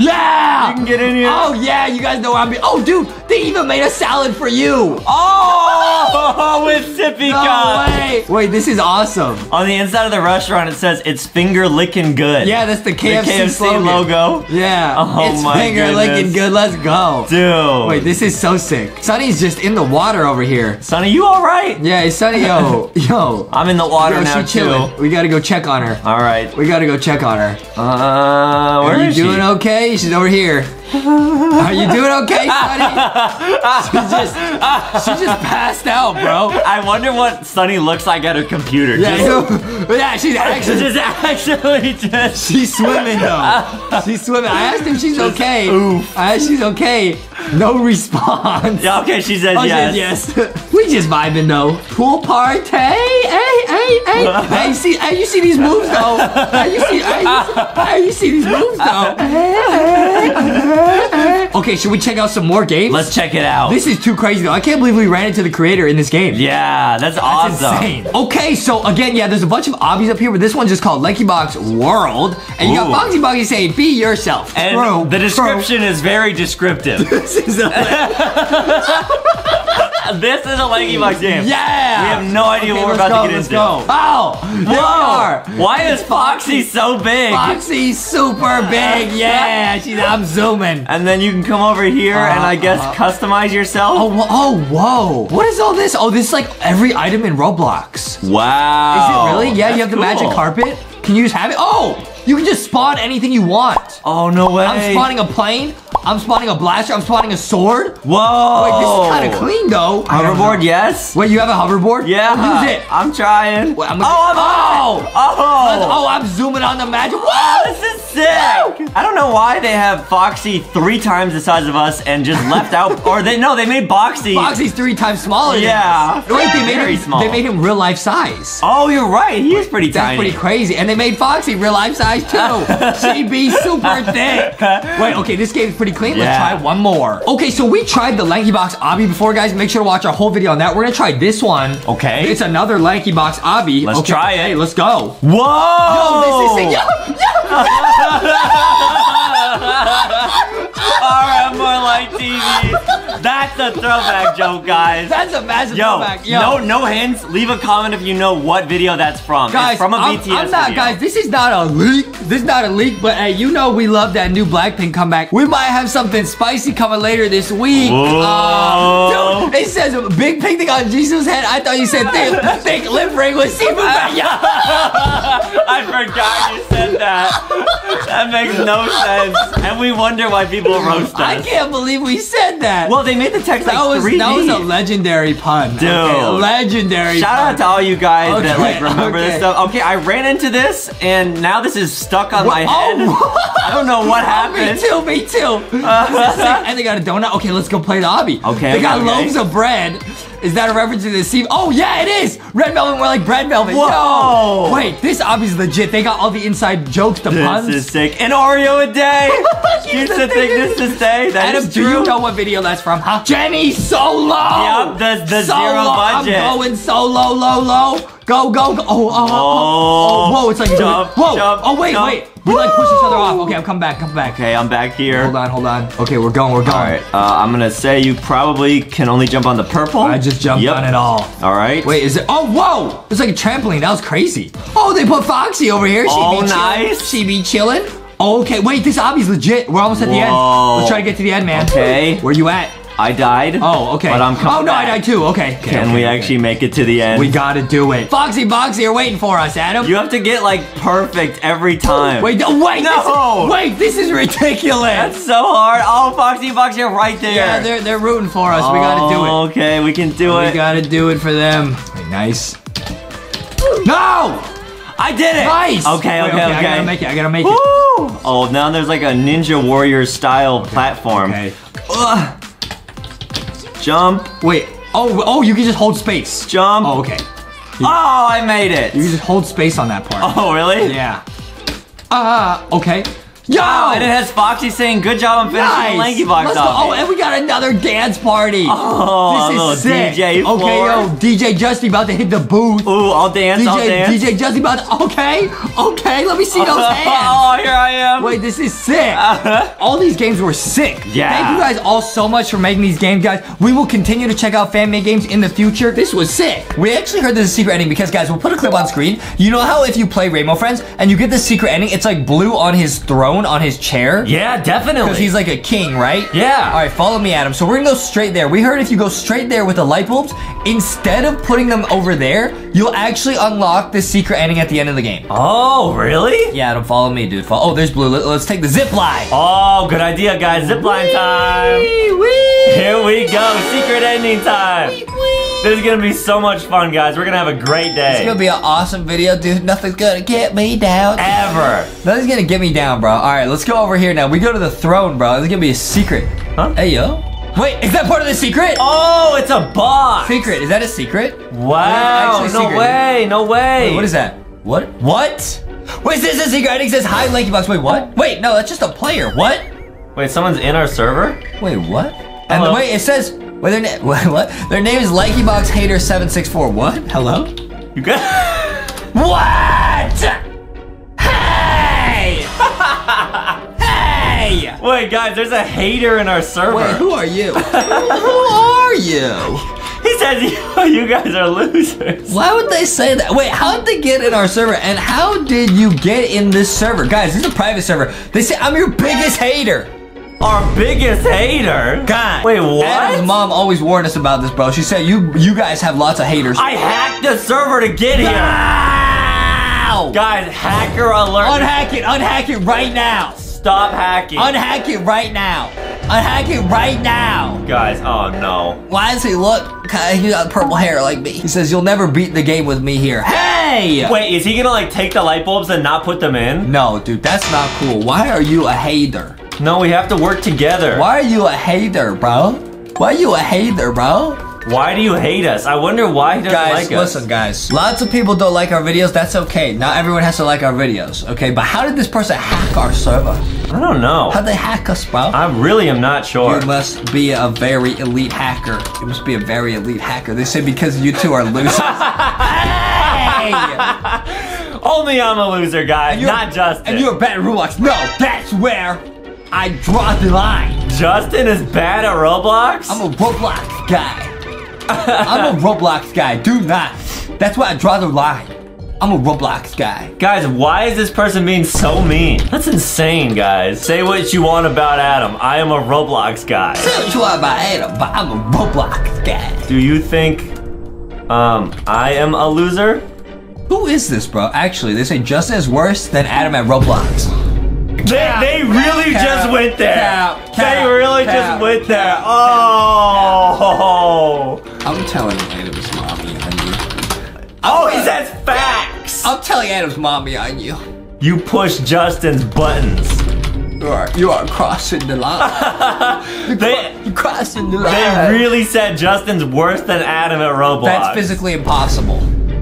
yeah. You can get in here. Oh yeah, you guys know I'm. Be- oh, dude, they even made a salad for you. Oh, <laughs> with sippy No cup. way. Wait, this is awesome. On the inside of the restaurant, it says it's finger licking good. Yeah, that's the the KFC, KFC slogan. logo. Yeah. Oh it's my finger goodness. licking good. Let's go. Dude. Wait, this is so sick. Sunny's just in the water over here. Sonny, you all right? Yeah, it's Sunny. Yo, yo. I'm in the water Yo, now she chilling. too. We gotta go check on her. All right. We gotta go check on her. Uh, where Are you is doing she? okay? She's over here. Are you doing okay, Sunny? she just, she just passed out, bro. I wonder what Sunny looks like at her computer. Yeah, Just- <laughs> yeah, she's actually, just actually just. she's swimming though. She's swimming. I asked if she's okay. oof. I asked she's okay. No response. Yeah, okay, she says Oh, she yes. yes. we just vibing though. Pool party. Hey, hey, hey, hey. hey, see, hey, you see these moves though. Hey, you see, hey, you see, hey, you see these moves though. <laughs> okay, should we check out some more games? Let's check it out. This is too crazy though. I can't believe we ran into the creator in this game. yeah, that's, That's awesome. insane. Okay, so again, yeah, there's a bunch of obbies up here, but this one's just called Lanky Box World. And you Ooh. got Boxy Buggy saying, be yourself. And Bro, the bro. description is very descriptive. <laughs> This is a- <laughs> <laughs> this is a Lanky Box game. yeah. We have no idea what we're about go, to get let's into. Go. Oh, are. Why is Foxy so big? Foxy's super big. <laughs> Yeah, she's, I'm zooming. And then you can come over here and I guess uh-huh. customize yourself. Oh, oh, whoa. What is all this? Oh, this is like every item in Roblox. Wow. Is it really? Yeah, you have the cool. magic carpet. Can you just have it? Oh, you can just spawn anything you want. Oh no way. I'm spawning a plane. I'm spawning a blaster. I'm spawning a sword. Whoa. Wait, this is kind of clean though. Hoverboard, yes. Wait, you have a hoverboard? Yeah. Oh, use it. I'm trying. Wait, I'm oh, I'm it. Oh. Oh. oh, I'm zooming on the magic. Oh, Whoa! this is sick. I don't know why they have Foxy three times the size of us and just left out. <laughs> Or they no, they made Boxy. Foxy's three times smaller. than Yeah. Wait, they made Very him. small. They made him real life size. Oh, you're right. He is pretty That's tiny. pretty crazy. And they made Foxy real life size too. she be super thick. Wait, okay, this game's pretty clean. Let's try one more. Okay, so we tried the Lanky Box Obby before, guys. Make sure to watch our whole video on that. We're gonna try this one. Okay. It's another Lanky Box Obby. Let's okay. try it. Hey, let's go. Whoa! Yo, this is yo, yo, <laughs> RM more like TV. That's a throwback joke, guys. That's a massive Yo, throwback. Yo, no, no hints. Leave a comment if you know what video that's from. Guys, it's from a I'm, BTS I'm not, video. guys. This is not a leak. This is not a leak, but hey, you know we love that new Blackpink comeback. We might have something spicy coming later this week. Uh, dude, it says big pink thing on Jesus' head. I thought you said thick, thick lip ring with seafood. <laughs> I forgot you said that. That makes no sense. And we wonder why people <laughs> roast us. I can't believe we said that. Well, they made the text like that was 3D. that was a legendary pun, Dude. Okay, legendary. Shout pun. out to all you guys that like remember okay. this stuff. Okay, I ran into this and now this is stuck on my oh, head. Oh. I don't know what <laughs> oh, happened. Me too, me too. <laughs> and they got a donut. Okay, let's go play the obby. Okay, They got okay. loaves eh? of bread. Is that a reference to the sea? Oh, yeah, it is. Red velvet, more like bread velvet. Whoa. Yo. Wait, this obby's legit. They got all the inside jokes, the puns. This is sick. An Oreo a day. <laughs> you used to think this to stay. That Adam, is do you know what video that's from, huh? Jennie Solo! Yep, the- the Solo. zero budget. I'm going solo, low, low. Go, go, go. Oh, oh, oh, oh. Oh. oh whoa, it's like a Jump, Whoa. jump, oh, wait, jump. wait. We like push each other off. Okay, I'm coming back, come back. Okay, I'm back here. Hold on, hold on. Okay, we're going, we're going. All right, uh, I'm gonna say you probably can only jump on the purple. I just jumped Yep. on it all. All right. Wait, is it? Oh, whoa! It's like a trampoline. That was crazy. Oh, they put Foxy over here. She Oh, be nice. She be chilling. Okay, wait, this obby's legit. We're almost at the end. Let's try to get to the end, man. Okay. Where you at? I died. Oh, okay. But I'm coming Oh no, back. I died too. Okay. okay Can okay, we okay. actually make it to the end? We gotta do it. Foxy, Foxy, you're waiting for us, Adam. You have to get like perfect every time. Wait, no, wait. No. This, wait, this is ridiculous. That's so hard. Oh, Foxy, Foxy, you're right there. yeah, they're they're rooting for us. we gotta do it. Oh, okay, we can do We it. We gotta do it for them. Wait, nice. No! I did it. Nice. Okay, Wait, okay, okay. I gotta make it. I gotta make Woo! it. Oh, now there's like a Ninja Warrior style platform. Okay. Ugh. Jump, Wait. Oh, oh, you can just hold space. jump. Oh, okay. Oh, I made it. You can just hold space on that part. Oh, really? Yeah. Ah, okay. Yo! Oh, and it has Foxy saying, "Good job on finishing nice. the Lanky Box Let's go. off." Oh, and we got another dance party. Oh, this is sick. DJ floor. Okay, yo, DJ Justy about to hit the booth. Ooh, I'll dance, I'll DJ, dance. DJ Justy about to, okay, okay, let me see those <laughs> oh, hands. oh, here I am. Wait, this is sick. Uh-huh. All these games were sick. Yeah. Thank you guys all so much for making these games, guys. We will continue to check out fan-made games in the future. This was sick. We actually heard there's a secret ending because, guys, we'll put a clip on screen. You know how if you play Rainbow Friends and you get the secret ending, it's like blue on his throne, on his chair? Yeah, definitely. Because he's like a king, right? Yeah. All right, follow me, Adam. So we're gonna go straight there. We heard if you go straight there with the light bulbs, instead of putting them over there, you'll actually unlock the secret ending at the end of the game. Oh, really? Yeah, Adam, follow me, dude. Follow- oh, there's blue. Let- Let's take the zip line. Oh, good idea, guys. Zip Zipline time. Here we go. Secret ending time. This is gonna be so much fun, guys. We're gonna have a great day. It's gonna be an awesome video, dude. Nothing's gonna get me down. Ever. Nothing's gonna get me down, bro. All right, let's go over here now. We go to the throne, bro. This is gonna be a secret. Huh? Hey, yo. Wait, is that part of the secret? Oh, it's a box. Secret. Is that a secret? Wow. No secret. way. No way. Wait, what is that? What? What? Wait, this is a secret ending. It says hi, Lanky Box. Wait, what? Wait, no, that's just a player. What? Wait, someone's in our server? Wait, what? And Hello? wait, it says. Wait, their name. <laughs> What, what? Their name is Lanky Box Hater Seven Six Four. What? Hello? You good? <laughs> What? Hey! <laughs> hey! Wait, guys, there's a hater in our server. Wait, who are you? who are you? He says you, you guys are losers. Why would they say that? Wait, how did they get in our server? And how did you get in this server? Guys, this is a private server. They say I'm your biggest hater. Our biggest hater? God. Wait, what? Adam's mom always warned us about this, bro. She said you you guys have lots of haters. I hacked the server to get here. Ow! Guys, hacker alert. Unhack it, unhack it right now. Stop hacking. Unhack it right now. Unhack it right now. Guys, oh no. Why does he look? He got purple hair like me. He says you'll never beat the game with me here. Hey! Wait, is he gonna like take the light bulbs and not put them in? No, dude, that's not cool. Why are you a hater? No, we have to work together. Why are you a hater, bro? Why are you a hater, bro? Why do you hate us? I wonder why he doesn't Guys, like us. listen, guys. Lots of people don't like our videos. That's okay. Not everyone has to like our videos, okay? But how did this person hack our server? I don't know. How'd they hack us, bro? I really am not sure. You must be a very elite hacker. You must be a very elite hacker. They say because you two are losers. <laughs> hey! <laughs> Only I'm a loser, guy, not Justin. And you're a bad Roblox. No, that's where I draw the line. Justin is bad at Roblox? I'm a Roblox guy. <laughs> I'm a Roblox guy. Do not. That's why I draw the line. I'm a Roblox guy. Guys, why is this person being so mean? That's insane, guys. Say what you want about Adam. I am a Roblox guy. Say what you want about Adam, but I'm a Roblox guy. Do you think um I am a loser? Who is this, bro? Actually, they say Justin is worse than Adam at Roblox. They, they really Cap, just went there. cap, they really cap, just went there. cap, Oh. I'm telling Adam's mommy on you. Oh, he says facts. I'm telling Adam's mommy on you. You push Justin's buttons. You are you are crossing the line. <laughs> They You're crossing the line. they really said Justin's worse than Adam at Roblox. That's physically impossible.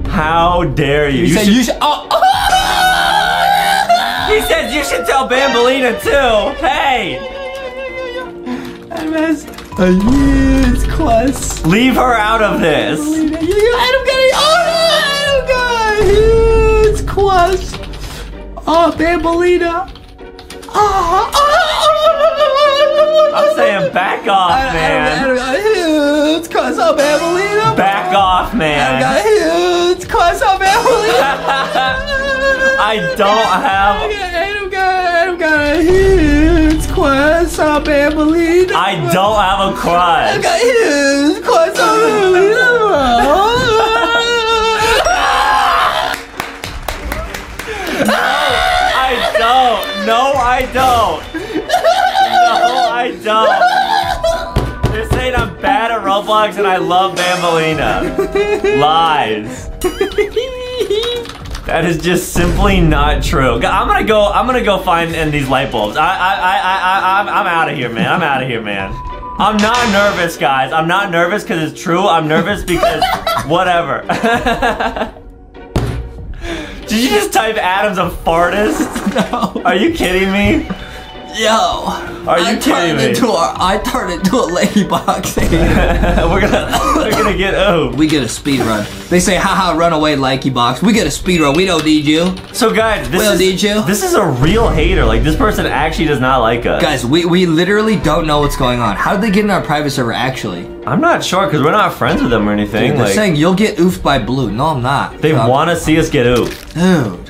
How dare you? You, You said should- you should. Oh, oh! He says you should tell Bambolina too. Hey, Adam has a huge class. leave her out of this. Adam got a oh, Adam got a huge class. Oh, Bambolina. Oh, I'm saying back off, man. Adam got a huge class. Oh, Bambolina. Back off, man. Adam got a huge class. Oh, Bambolina. <laughs> I don't have. Got, Adam got a huge quest on Bambolina. I don't have a I crush. got huge quest on I don't. No, I don't. No, I don't. They're saying I'm bad at Roblox and I love Bambolina. Lies. That is just simply not true. I'm gonna go. I'm gonna go find in these light bulbs. I, I, I, I, I I'm, I'm out of here, man. I'm out of here, man. I'm not nervous, guys. I'm not nervous because it's true. I'm nervous because <laughs> whatever. <laughs> Did you just type Adam's a fartist? <laughs> No. Are you kidding me? Yo. Are you I kidding turned me? Into a, I turned into a lady box. <laughs> we're gonna we're gonna get oh. we get a speed run. They say, haha, run away, likey box. We get a speed run. We don't need you. So guys, this Well, is did you? this is a real hater. Like this person actually does not like us. Guys, we, we literally don't know what's going on. How did they get in our private server, actually? I'm not sure because we're not friends with them or anything. They're like saying you'll get oofed by blue. No, I'm not. they want to see us get oofed. Dude.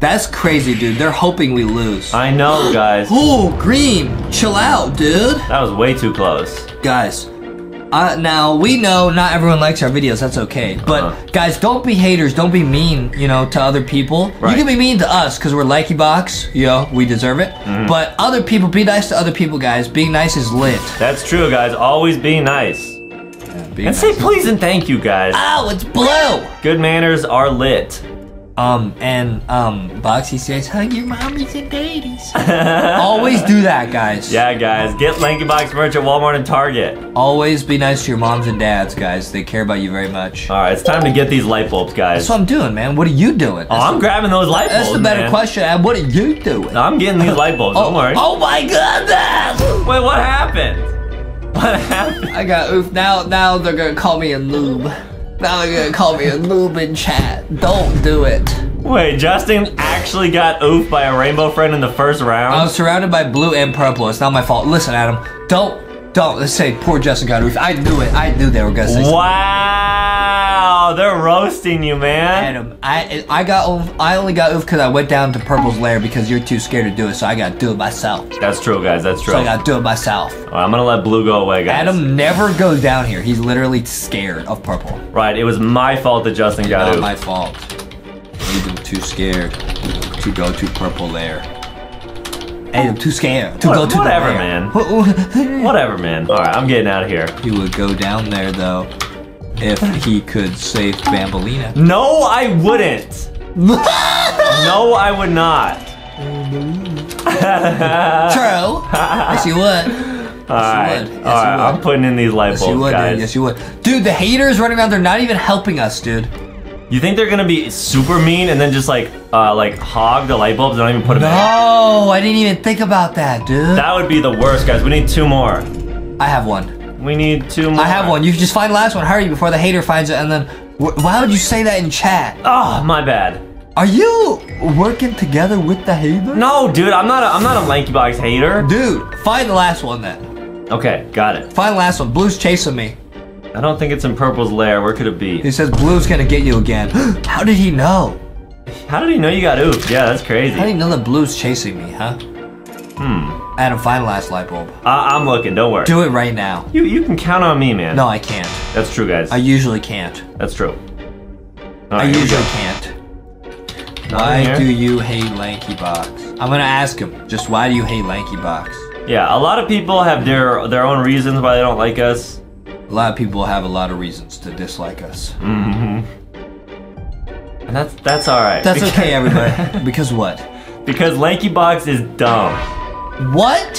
That's crazy, dude. They're hoping we lose. I know, guys. <gasps> Oh, green. Chill out, dude. That was way too close. Guys, uh, now we know not everyone likes our videos. That's okay. But Uh-huh. guys, don't be haters. Don't be mean, you know, to other people. Right. You can be mean to us because we're likey box. You know, we deserve it. Mm-hmm. But other people, be nice to other people, guys. Being nice is lit. That's true, guys. Always be nice. Being And say please and thank you, guys. Oh, it's blue. Good manners are lit. Um, and, um, Boxy says, hug your mommies and daddies. <laughs> Always do that, guys. Yeah, guys. Get Lanky Box merch at Walmart and Target. Always be nice to your moms and dads, guys. They care about you very much. All right, it's time to get these light bulbs, guys. That's what I'm doing, man. What are you doing? Oh, I'm the- grabbing those light bulbs. That's the better man. question. Ab. What are you doing? I'm getting these light bulbs. <laughs> Don't worry. Oh my goodness! Wait, what happened? <laughs> What happened? I got oof. Now, now they're gonna call me a noob. Now they're gonna call me a noob in chat. Don't do it. Wait, Justin actually got oofed by a rainbow friend in the first round? I was surrounded by blue and purple. It's not my fault. Listen, Adam. Don't, don't. Let's say poor Justin got oofed. I knew it. I knew they were gonna say. something. wow, Oh, they're roasting you, man. Adam, um, I I got oof. I only got oof because I went down to Purple's lair because you're too scared to do it. So I gotta do it myself. That's true, guys. That's true. So I gotta do it myself. All right, I'm gonna let blue go away, guys. Adam never goes down here. He's literally scared of purple. Right, it was my fault that Justin got Not oofed. my fault. I'm too scared to go to purple lair. I'm too scared to What- go to whatever, man. <laughs> Whatever, man. All right, I'm getting out of here. He would go down there though if he could save Bambolina. No, I wouldn't. <laughs> no, I would not. <laughs> True. yes, you would. All right, would. Yes, all right. I'm putting in these light Yes, you bulbs, would, guys. dude. Yes, you would. Dude, the haters running around, they're not even helping us, dude. You think they're gonna be super mean and then just like, uh, like hog the light bulbs and not even put them in? No, I didn't even think about that, dude. That would be the worst, guys. We need two more. I have one. We need two more. I have one. You just find the last one. Hurry before the hater finds it, and then. Wh- Why would you say that in chat? Oh, my bad. Are you working together with the hater? No, dude, I'm not. A, I'm not a lanky box hater. Dude, find the last one then. Okay, got it. Find the last one. Blue's chasing me. I don't think it's in Purple's lair. Where could it be? He says Blue's gonna get you again. <gasps> How did he know? How did he know you got oofed? Yeah, that's crazy. How did he know that Blue's chasing me, huh? Hmm. Adam, find the last light bulb. I, I'm looking. Don't worry. Do it right now. You you can count on me, man. No, I can't. That's true, guys. I usually can't. That's true. I usually can't. Why do you hate Lanky Box? I'm gonna ask him. Just why do you hate Lanky Box? Yeah, a lot of people have their their own reasons why they don't like us. A lot of people have a lot of reasons to dislike us. Mm-hmm. And that's that's all right. That's okay, everybody. <laughs> because what? because Lanky Box is dumb. What?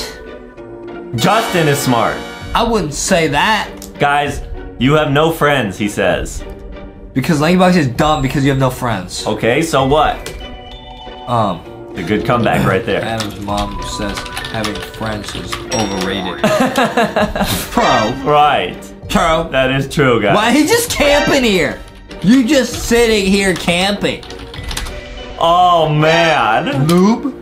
Justin is smart. I wouldn't say that. Guys, you have no friends, he says. Because Lanky Box is dumb because you have no friends. Okay, so what? Um, A good comeback right there. <coughs> Adam's mom says having friends is overrated. <laughs> Pro. Right. Pro. That is true, guys. Why he just camping here? You just sitting here camping. Oh man. Noob.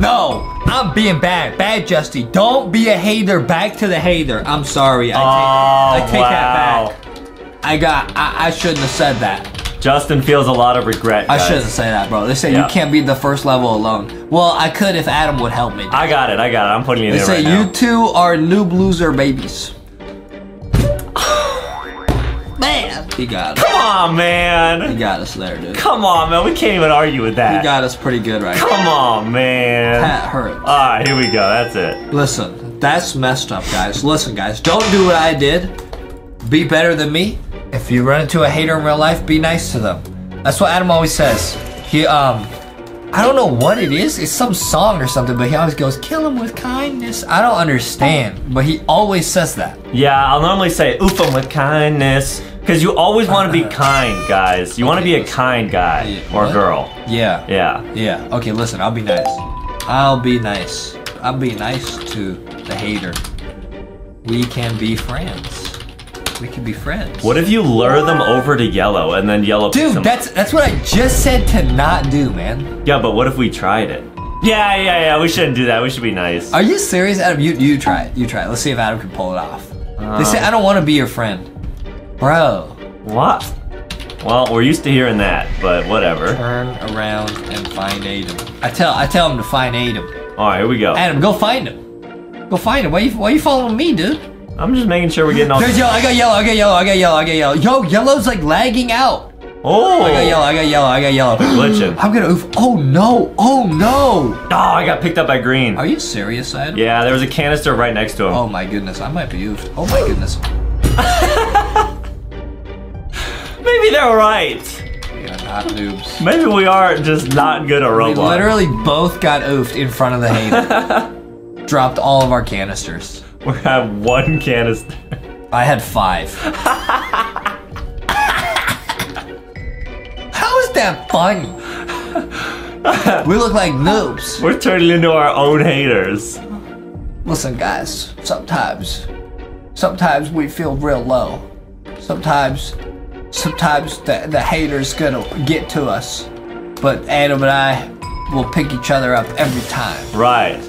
No, I'm being bad. Bad Justy. Don't be a hater. Back to the hater. I'm sorry. I Oh, take, I take wow. that back. I got I, I shouldn't have said that. Justin feels a lot of regret. I shouldn't say that, bro. They say Yeah. you can't beat the first level alone. Well, I could if Adam would help me. I got it. I got it. I'm putting you They there say right you now. two are noob loser babies. Man, he got us. Come on, man. He got us there, dude. Come on, man. We can't even argue with that. He got us pretty good right now. Come on, man. That hurt. All right, here we go. That's it. Listen, that's messed up, guys. Listen, guys, don't do what I did. Be better than me. If you run into a hater in real life, be nice to them. That's what Adam always says. He, um, I don't know what it is. It's some song or something, but he always goes, kill him with kindness. I don't understand, but he always says that. Yeah, I'll normally say oof 'em with kindness because you always want to be <laughs> kind, guys. You want to be a kind guy Yeah, or what? girl. Yeah. Yeah. Yeah. Okay, listen, I'll be nice. I'll be nice. I'll be nice to the hater. We can be friends. We can be friends. What if you lure them over to yellow and then yellow Dude, that's that's what I just said to not do, man. Yeah, but what if we tried it? Yeah, yeah, yeah. We shouldn't do that. We should be nice. Are you serious, Adam? You you try it. You try it. Let's see if Adam can pull it off. they say uh. I don't want to be your friend, bro. What? Well, we're used to hearing that, but whatever. Turn around and find Adam. I tell I tell him to find Adam. All right, here we go. Adam, go find him. Go find him. Why you why you following me, dude? I'm just making sure we're getting all. There's yellow. I got yellow. I got yellow. I got yellow. I got yellow. Yo, yellow's like lagging out. Oh, I got yellow. I got yellow. I got yellow. <gasps> Glitching. I'm gonna oof. Oh no. Oh no. Oh, I got picked up by green. Are you serious, Adam? Yeah, there was a canister right next to him. Oh my goodness. I might be oofed. Oh my goodness. <laughs> Maybe they're right. We are not noobs. Maybe we are just not good at robots. We Roblox. literally both got oofed in front of the hater. <laughs> Dropped all of our canisters. we have one canister. I had five. <laughs> How is that fun? we look like noobs. We're turning into our own haters. Listen, guys, sometimes, sometimes we feel real low. Sometimes, sometimes the, the hater's gonna get to us. But Adam and I will pick each other up every time. Right.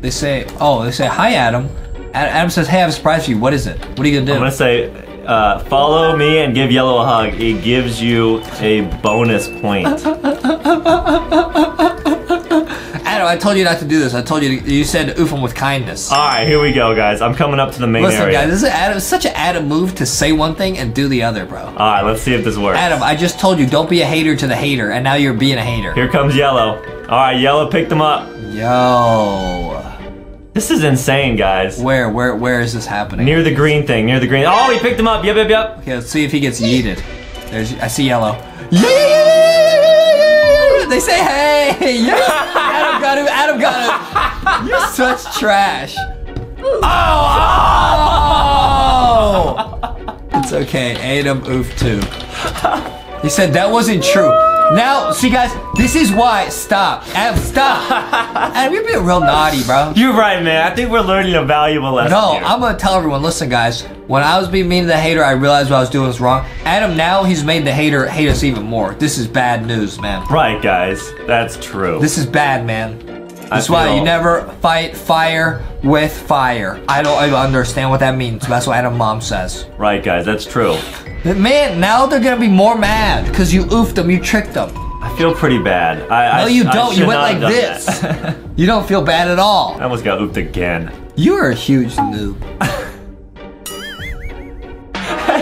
They say, oh, they say, hi, Adam. Adam says, hey, I have a surprise for you. What is it? What are you gonna do? I'm gonna gonna say, uh, follow me and give Yellow a hug. It gives you a bonus point. <laughs> I told you not to do this. I told you, to, you said oof him with kindness. All right, here we go, guys. I'm coming up to the main Listen, area. guys, this is Adam, such an Adam move to say one thing and do the other, bro. All right, let's see if this works. Adam, I just told you, don't be a hater to the hater, and now you're being a hater. Here comes Yellow. All right, Yellow picked him up. Yo. This is insane, guys. Where, where, where is this happening? Near the green thing, near the green. Oh, he picked him up. Yep, yep, yep. Okay, let's see if he gets yeeted. There's, I see yellow. Yeah! They say, hey, <laughs> yeah. Adam got him. Adam got him. <laughs> You're such trash. Oh, oh! It's okay. Adam oof too. He said that wasn't true. Now, see guys, this is why. Stop. Adam, stop. Adam, you're being real naughty, bro. You're right, man. I think we're learning a valuable lesson. No, here. I'm gonna tell everyone. Listen, guys. When I was being mean to the hater, I realized what I was doing was wrong. Adam, now he's made the hater hate us even more. This is bad news, man. right, guys. That's true. This is bad, man. That's why you never fight fire with fire. I don't, I understand what that means. That's what Adam mom says. right, guys. That's true. Man, now they're gonna be more mad because you oofed them, you tricked them. I feel pretty bad. I, No, you I don't. You went like this. <laughs> You don't feel bad at all. I almost got ooped again. You are a huge noob. <laughs>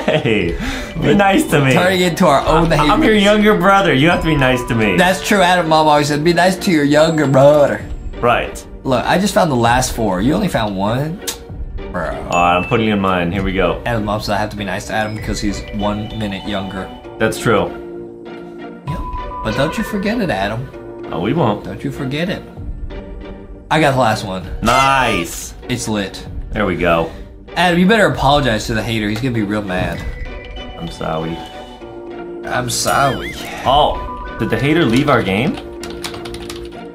Hey, be nice to me. Turning into our own haters. I'm your younger brother. You have to be nice to me. That's true. Adam mom always said, "Be nice to your younger brother." right. Look, I just found the last four. You only found one, bro. All right, I'm putting in mine. Here we go. Adam said I have to be nice to Adam because he's one minute younger. That's true. Yep. But don't you forget it, Adam. Oh, we won't. Don't you forget it. I got the last one. Nice. It's lit. There we go. Adam, you better apologize to the hater. He's gonna be real mad. I'm sorry. I'm sorry. Oh, did the hater leave our game?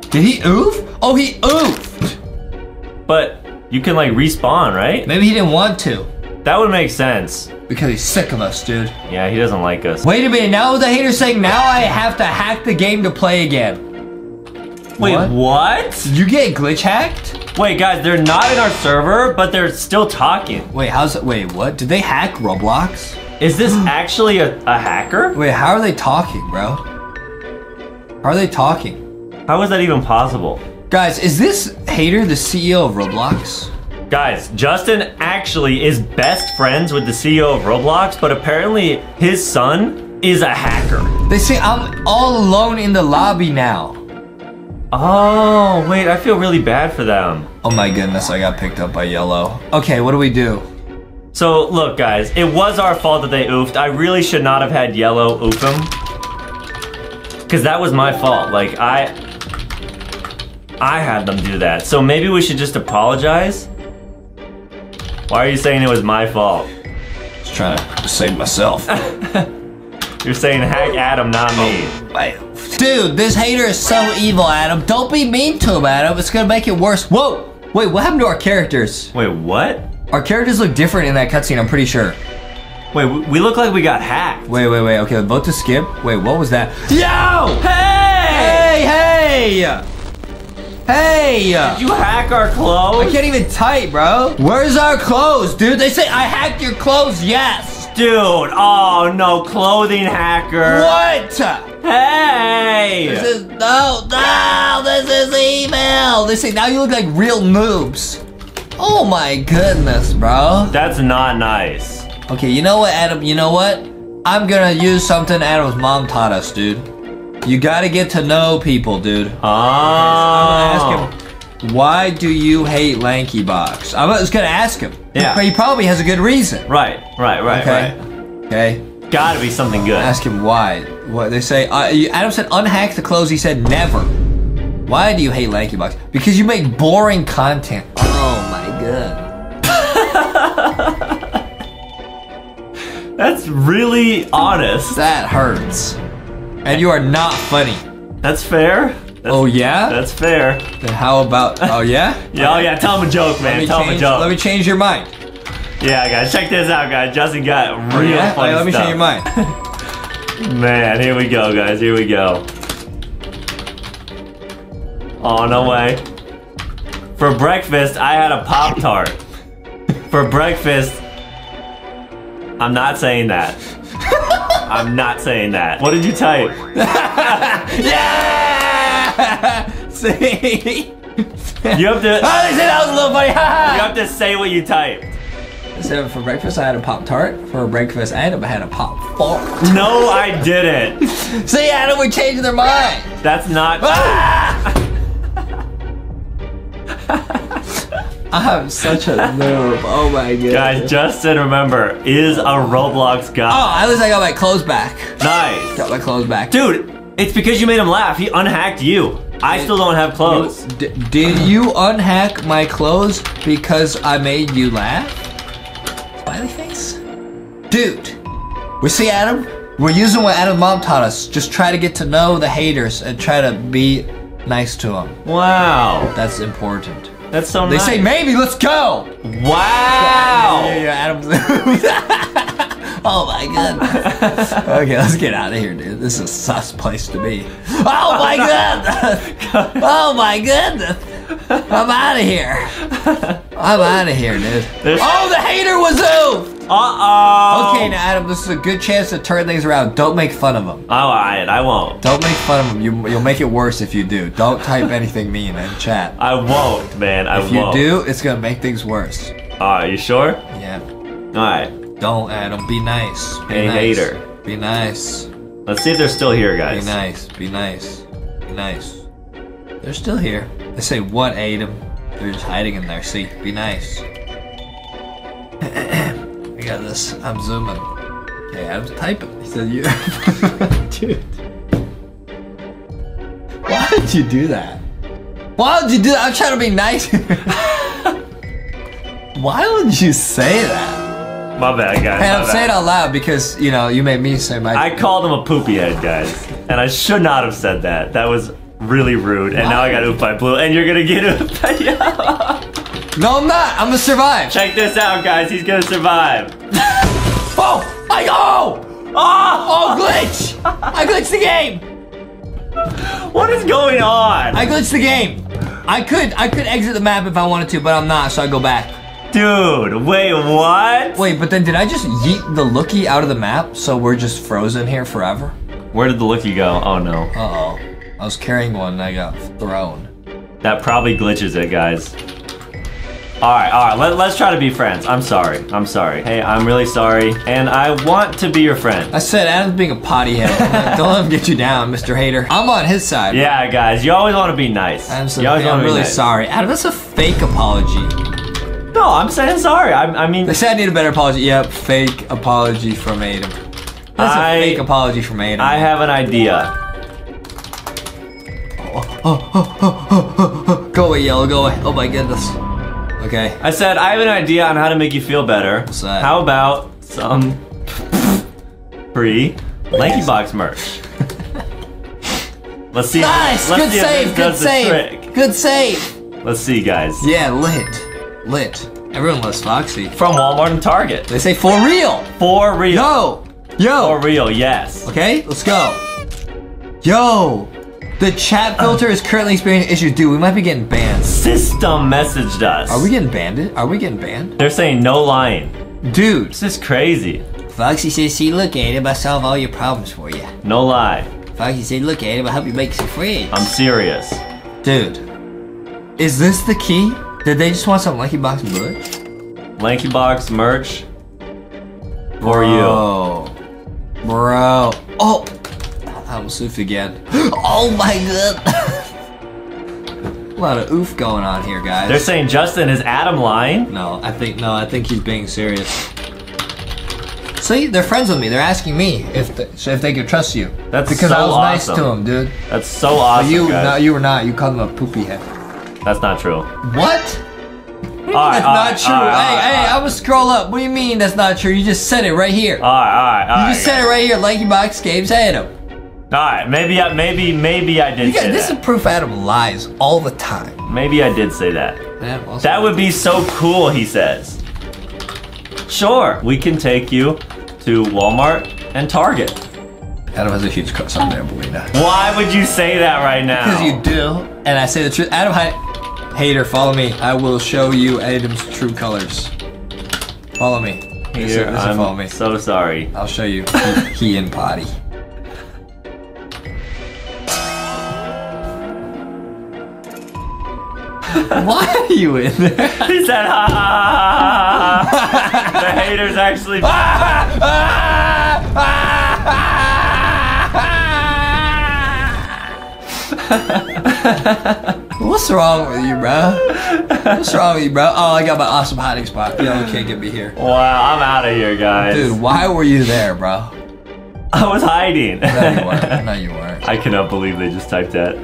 Did he oof? Oh, he oofed. But you can like respawn, right? Maybe he didn't want to That would make sense. because he's sick of us, dude. Yeah, he doesn't like us. Wait a minute. Now the hater's saying now I have to hack the game to play again. Wait, what? what? You get glitch hacked? Wait, guys, they're not in our server, but they're still talking. Wait, how's it? Wait, what? Did they hack Roblox? Is this <gasps> actually a, a hacker? Wait, how are they talking, bro? How are they talking? How is that even possible? Guys, is this hater the CEO of Roblox? Guys, Justin actually is best friends with the CEO of Roblox, but apparently his son is a hacker. They say I'm all alone in the lobby now. Oh, wait, I feel really bad for them. Oh my goodness, I got picked up by yellow. Okay, what do we do? So, look, guys, it was our fault that they oofed. I really should not have had yellow oof him. Because that was my fault. Like, I. I had them do that. So maybe we should just apologize? Why are you saying it was my fault? Just trying to save myself. <laughs> You're saying hack Adam, not me. Dude, this hater is so evil, Adam. Don't be mean to him, Adam. It's gonna make it worse. Whoa! Wait, what happened to our characters? Wait, what? Our characters look different in that cutscene, I'm pretty sure. Wait, we we look like we got hacked. Wait, wait, wait. Okay, vote to skip. Wait, what was that? Yo! Hey! Hey, hey! Hey! Did you hack our clothes? I can't even type, bro. Where's our clothes, dude? They say I hacked your clothes, yes! Dude, oh no, clothing hacker. What? Hey! This is no, no, this is evil. They say now you look like real noobs. Oh my goodness, bro. That's not nice. Okay, you know what, Adam? You know what? I'm gonna use something Adam's mom taught us, dude. You gotta get to know people, dude. Oh. I'm gonna ask him, why do you hate Lanky Box? I was gonna ask him. Yeah. But he probably has a good reason. Right, right, right, Okay. right. Okay. Gotta be something good. Ask him why. What they say? Uh, Adam said unhack the clothes. He said never. Why do you hate Lanky Box? Because you make boring content. Oh my god. <laughs> That's really honest. That hurts. And you are not funny. That's fair. That's, Oh yeah? That's fair. Then how about? Oh yeah? <laughs> Yeah, oh yeah, tell him a joke, man. Tell him a joke. Let me change your mind. Yeah, guys, check this out, guys. Justin got oh, real yeah? funny Wait, let me change your mind. <laughs> <laughs> Man, here we go, guys. Here we go. Oh, no way. For breakfast, I had a Pop Tart. For breakfast, I'm not saying that. I'm not saying that. What did you type? <laughs> yeah! <laughs> See? You have to. Oh, they said that was a little funny. <laughs> You have to say what you typed. So for breakfast, I had a pop tart. For breakfast, I had a, had a pop fart. No, I didn't. See, Adam, we're changing their mind. That's not. Ah! I'm such a noob. Oh my god. Guys, Justin, remember, is a Roblox guy. Oh, at least I got my clothes back. Nice. Got my clothes back. Dude, it's because you made him laugh. He unhacked you. I still don't have clothes. D- did you unhack my clothes because I made you laugh? Smiley face? Dude, we see Adam. We're using what Adam's mom taught us. Just try to get to know the haters and try to be nice to them. Wow. That's important. That's so They nice. say maybe, let's go. Wow. Yeah, yeah, Adam's. <laughs> oh my goodness. <laughs> okay, let's get out of here, dude. This is a sus place to be. Oh my <laughs> goodness. Oh my goodness. I'm out of here. I'm out of here, dude. There's- Oh, the hater was wazoo. Uh-oh. Okay, now Adam, this is a good chance to turn things around. Don't make fun of him. All right, I won't. Don't make fun of him. You, you'll make it worse if you do. Don't type anything mean in chat. I won't, man. I If won't. If you do, it's gonna make things worse. All right, you sure? Yeah. All right. Don't, Adam. Be nice. Be Hey, nice. hater. Be nice. Let's see if they're still here, guys. Be nice. Be nice. Be nice. They're still here. They say, what, Adam? They're just hiding in there. See, be nice. <clears throat> I got this. I'm zooming. Okay, I'm typing. He said, you. <laughs> Dude. Why did you do that? Why would you do that? I'm trying to be nice. <laughs> Why would you say that? My bad, guys. Hey, my I'm bad. saying it out loud because, you know, you made me say my. I called him a poopy head, guys. And I should not have said that. That was really rude. And now I got oofed by blue. And you're gonna get oofed by <laughs> yellow. No, I'm not. I'm gonna survive. Check this out, guys. He's gonna survive. Oh! I oh! Oh! Oh! Glitch! I glitched the game. What is going on? I glitched the game. I could I could exit the map if I wanted to, but I'm not, so I go back. Dude, wait, what? Wait, but then did I just yeet the lookie out of the map so we're just frozen here forever? Where did the lookie go? Oh no. Uh oh. I was carrying one and I got thrown. That probably glitches it, guys. Alright, alright, let, let's try to be friends. I'm sorry. I'm sorry. Hey, I'm really sorry. And I want to be your friend. I said Adam's being a potty head. Don't let him get you down, Mr. Hater. I'm on his side. Yeah, guys, you always want to be nice. Said, you always "Hey, want I'm be really nice. sorry. Adam, that's a fake apology. No, I'm saying sorry. I, I mean, They said I need a better apology. Yep, fake apology from Adam. That's a I- fake apology from Adam. I have an idea. Oh, oh, oh, go away, yellow. Go away. Oh my goodness. Okay. I said I have an idea on how to make you feel better. What's that? How about some free Lanky Box merch? <laughs> Let's see. Nice. let's Good see save. Good save. trick. Good save. Let's see, guys. Yeah, lit. Lit. Everyone loves Foxy. From Walmart and Target. They say for real. For real. Yo. Yo! For real, yes. Okay, let's go. Yo. The chat filter is currently experiencing issues. Dude, we might be getting banned. System messaged us. Are we getting banned? Are we getting banned? They're saying no lying. Dude. This is crazy. Foxy says, see, look, Adam, I solve all your problems for you. No lie. Foxy said, look, Adam, I help you make some friends. I'm serious. Dude, is this the key? Did they just want some Lanky Box merch? Lanky Box merch for you. Bro. Bro. Oh! I almost oofed again. <gasps> oh my god! <laughs> A lot of oof going on here, guys. They're saying Justin is Adam lying. no, I think no, I think he's being serious. See, they're friends with me. They're asking me if they, so if they could trust you. That's because I so was nice to awesome. him, dude. That's so awesome. you, guys. no, you were not. You called him a poopy head. That's not true. What? Right, That's not right, true. right, hey, hey. I'm gonna scroll up. What do you mean that's not true? You just said it right here. All right, all right, all you just said it right here. Lanky Box Games Adam. All right, maybe, I, maybe, maybe I did You got, this that. is proof Adam lies all the time. Maybe I did say that. Yeah, well, That would be so cool, he says. Sure, we can take you to Walmart and Target. Adam has a huge crush on Bambolina. Why would you say that right now? Because you do, and I say the truth. Adam, hi- hater, follow me. I will show you Adam's true colors. Follow me. Here, is follow I'm me. so sorry. I'll show you. He, he and potty. <laughs> Why are you in there? He said, ha ha ha ha ha. The haters actually. <laughs> Ah, ah, ah, What's wrong with you, bro? What's wrong with you, bro? Oh, I got my awesome hiding spot. Y'all can't get me here. Wow, I'm out of here, guys. Dude, why were you there, bro? I was hiding. No, you weren't. <laughs> No, you weren't. I cannot believe they just typed that.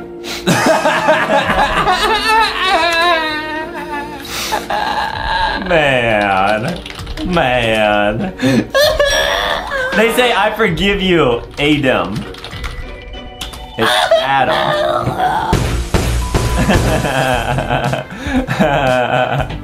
<laughs> Man. Man. <laughs> They say I forgive you, Adam. It's Adam.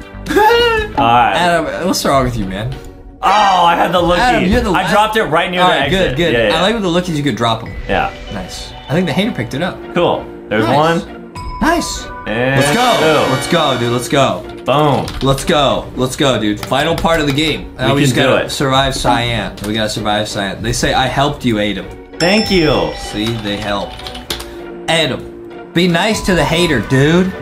<laughs> Alright. Adam, what's wrong with you, man? Oh, I had the lookie. Adam, you're the I dropped it right near All the exit. good, good. Yeah, yeah. I like with the lookies you could drop them. yeah. Nice. I think the hater picked it up. Cool. There's Nice. one. Nice. And Let's go. two. Let's go, dude. Let's go. Boom. Let's go. Let's go, dude. Final part of the game. Now We we, just gotta survive Cyan. We gotta survive Cyan. They say I helped you, Adam. Thank you. See, they helped. Adam, be nice to the hater, dude.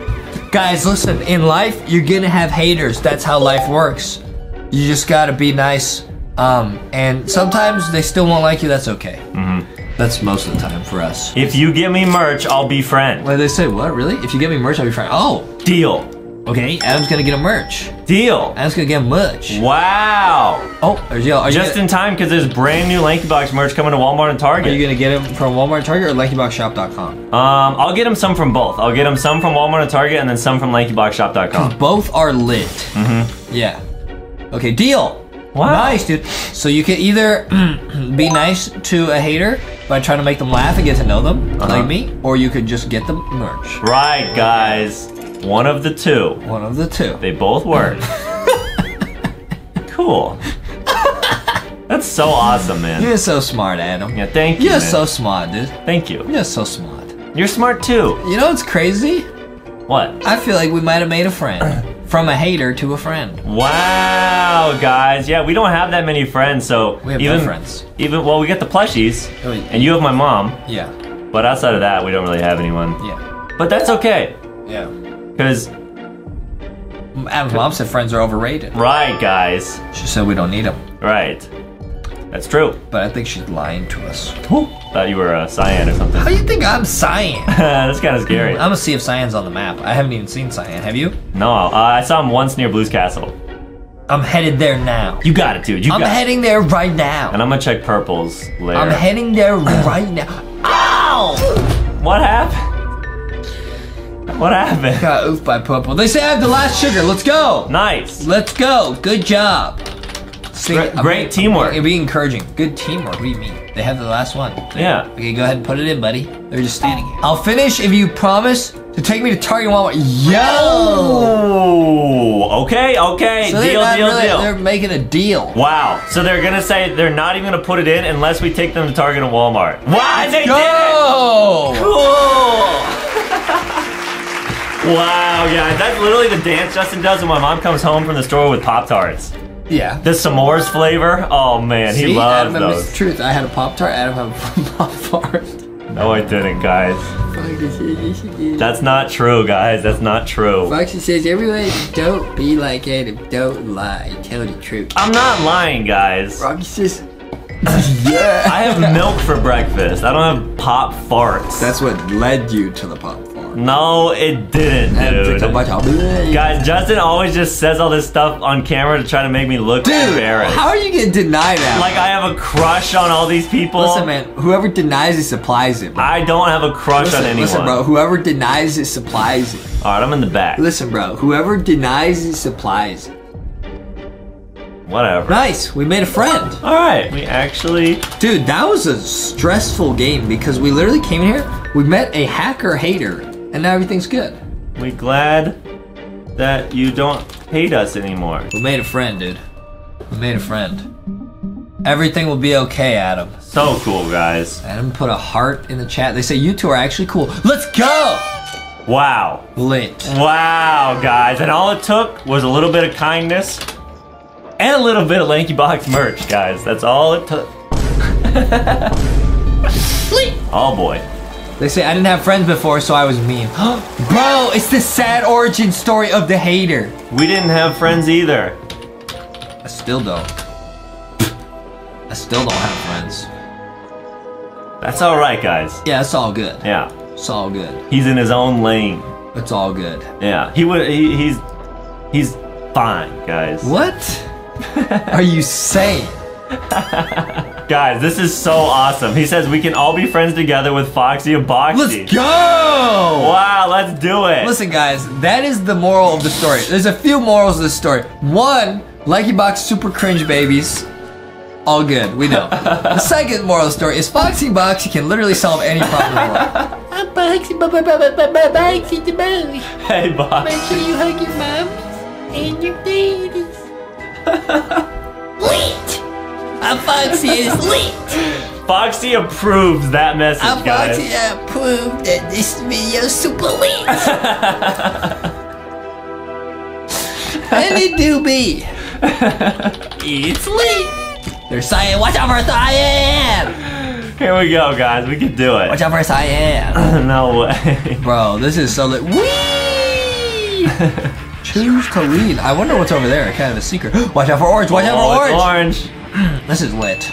Guys, listen. In life, you're gonna have haters. That's how life works. You just gotta be nice. Um, and sometimes they still won't like you. That's okay. Mm-hmm. That's most of the time for us. If you give me merch, I'll be friend. Wait, they say what? Really? If you get me merch, I'll be fine. Oh, Deal. okay. Adam's gonna get a merch. Deal. Adam's gonna get merch. Wow. Oh, there's. Are you Just gonna, in time because there's brand new Lanky Box merch coming to Walmart and Target. Are you gonna get him from Walmart, and Target, or LankyBoxShop.com? Um, I'll get them some from both. I'll get them some from Walmart and Target, and then some from LankyBoxShop.com. Both are lit. Mm-hmm. Yeah. Okay, deal. Wow. Nice, dude. So you can either <clears throat> be nice to a hater by trying to make them laugh and get to know them, Uh-huh. like me, or you could just get them merch. Right, guys. One of the two. One of the two. They both work. <laughs> cool. That's so awesome, man. You're so smart, Adam. Yeah, thank you. You're man. so smart, dude. Thank you. You're so smart. You're smart too. You know what's crazy? What? I feel like we might have made a friend. From a hater to a friend. Wow, guys. Yeah, we don't have that many friends, so We have no even friends. even well, we get the plushies, Oh, yeah. and you have my mom, Yeah. but outside of that, we don't really have anyone. Yeah. But that's okay, Yeah. because Adam's mom said friends are overrated. right, guys, She said we don't need them. right. That's true. But I think she's lying to us. Thought you were a cyan or something. How do you think I'm Cyan? <laughs> that's kind of scary. I'm gonna see if Cyan's on the map. I haven't even seen Cyan. Have you? No, uh, I saw him once near Blue's Castle. I'm headed there now. You got it, dude. You I'm got it. heading there right now. And I'm gonna check Purple's lair. I'm heading there right now. Ow! what happened? What happened? Got oofed by Purple. They say I have the last sugar. Let's go. Nice. Let's go. Good job. See, Great- I'm- great teamwork. It'd be encouraging. Good teamwork. What do you mean? They have the last one. Yeah. Okay, go ahead and put it in, buddy. They're just standing here. I'll finish if you promise to take me to Target and Walmart. Yo! Okay, okay. So they're deal, not deal, really- deal. They're making a deal. Wow. So they're gonna say they're not even gonna put it in unless we take them to Target and Walmart. Wow, they did it! Cool. <laughs> wow, guys, that's literally the dance Justin does when my mom comes home from the store with Pop Tarts. Yeah. The s'mores flavor. Oh man, he See, loves Adam admits the those. truth. I had a Pop Tart. Adam had a <laughs> Pop Tart. No, I didn't, guys. That's not true, guys. That's not true. Foxy says, everyone don't be like Adam. Don't lie. Tell the truth. I'm not lying, guys. Rocky says, <laughs> yeah. I have milk for breakfast. I don't have pop farts. That's what led you to the Pop Tart. No, it didn't, dude. Guys, Guys, Justin always just says all this stuff on camera to try to make me look dude, embarrassed. how are you gonna deny that? like I have a crush on all these people. listen, man. Whoever denies it supplies it. Bro. I don't have a crush listen, on anyone. listen, bro. Whoever denies it supplies it. All right, I'm in the back. Listen, bro. Whoever denies it supplies it. Whatever. Nice. We made a friend. All right, we actually. Dude, that was a stressful game because we literally came in here, we met a hacker hater, and now everything's good. We glad that you don't hate us anymore. We made a friend, dude. We made a friend. Everything will be okay, Adam. So cool, guys. Adam put a heart in the chat. They say you two are actually cool. Let's go! Wow. Lit. Wow, guys. And all it took was a little bit of kindness and a little bit of Lanky Box merch, guys. That's all it took. <laughs> oh boy. They say I didn't have friends before, so I was mean. <gasps> Bro, it's the sad origin story of the hater. We didn't have friends either. I still don't. I still don't have friends. That's all right, guys. Yeah, it's all good. Yeah. It's all good. He's in his own lane. It's all good. Yeah. He would. He, he's. He's fine, guys. What <laughs> are you saying? <laughs> Guys, this is so awesome. He says we can all be friends together with Foxy and Boxy. Let's go! Wow, let's do it. Listen, guys, that is the moral of the story. There's a few morals of the story. One, Lanky Box super cringe babies All good, we know. the <laughs> second moral of the story is Foxy Boxy can literally solve any problem in the world. I'm Boxy, Boxy the Boxy. Hey, Box. Make sure you hug your mom and your daddies. lit! <laughs> I'm Foxy is lit! Foxy approves that message, I'm guys. Foxy I approve that this video is super lit. <laughs> and it do be. It's lit. There's cyan. Watch out for cyan. Here we go, guys. We can do it. Watch out for cyan. <laughs> no way. Bro, this is so lit. Whee! <laughs> Choose to lead. I wonder what's over there. Kind of a secret. <gasps> Watch out for orange. Watch out Oh, for orange. orange. This is lit.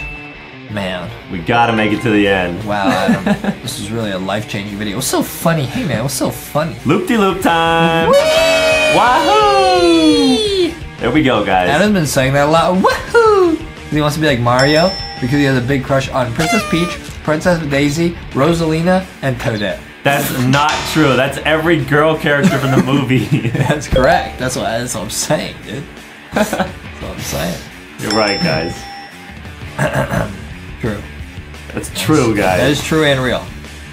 Man. We gotta make it to the end. Wow, <laughs> Adam. this is really a life-changing video. It was so funny. Hey, man, it was so funny. Loop de loop time. Wahoo! There we go, guys. Adam's been saying that a lot. Wahoo! He wants to be like Mario because he has a big crush on Princess Peach, Princess Daisy, Rosalina, and Toadette. That's not true. That's every girl character from the movie. <laughs> That's correct. That's what, that's what I'm saying, dude. <laughs> That's what I'm saying. You're right, guys. <coughs> True. That's true, That guys. is true and real.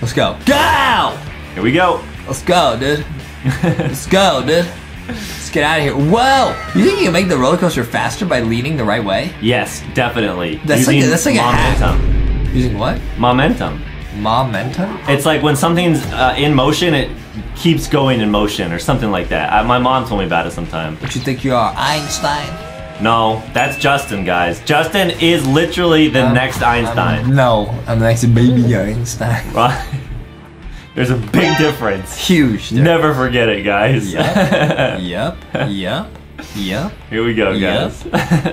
Let's go. Go! Here we go. Let's go, dude. Let's go, dude. Let's get out of here. Whoa! You think you can make the roller coaster faster by leaning the right way? Yes, definitely. That's like a- Using that's like a hack. momentum. Using what? Momentum. Momentum? It's like when something's uh, in motion, it keeps going in motion or something like that. I, my mom told me about it sometime. What you think you are, Einstein? No, that's Justin, guys. Justin is literally the Um, next Einstein. No, I'm the next baby Einstein. <laughs> Right? There's a big difference. Huge. dude. Never forget it, guys. Yep. Yep. Yep. Yep. Here we go, guys.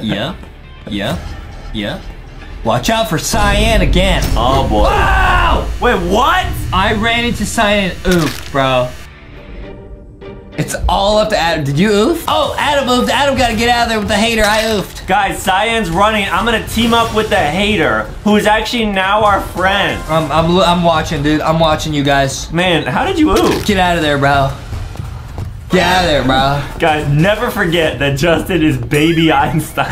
Yep. Yep. Yep. Watch out for cyan again. oh boy. Wow! Wait, what? I ran into cyan oof, bro. It's all up to Adam. Did you oof? Oh, Adam oofed. Adam got to get out of there with the hater. I oofed. Guys, Cyan's running. I'm gonna team up with the hater, who is actually now our friend. I'm, I'm, I'm watching, dude. I'm watching you guys. Man, how did you ooh? Get out of there, bro. Get out of there, bro. Guys, never forget that Justin is baby Einstein.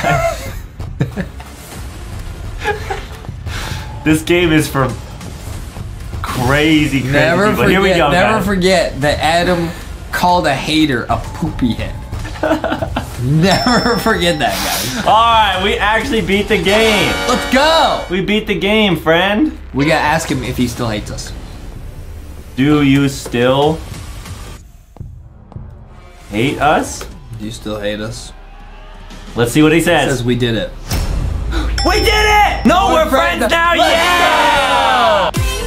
<laughs> this game is for crazy, crazy Never forget. Here we go, never guys. forget that Adam called a hater a poopy head. <laughs> never forget that, guys. All right, we actually beat the game. Let's go. We beat the game, friend. We gotta ask him if he still hates us. Do you still hate us? Do you still hate us? Let's see what he says. Says we did it. we did it! No, we're, We're friends friends. now. Let's Yeah!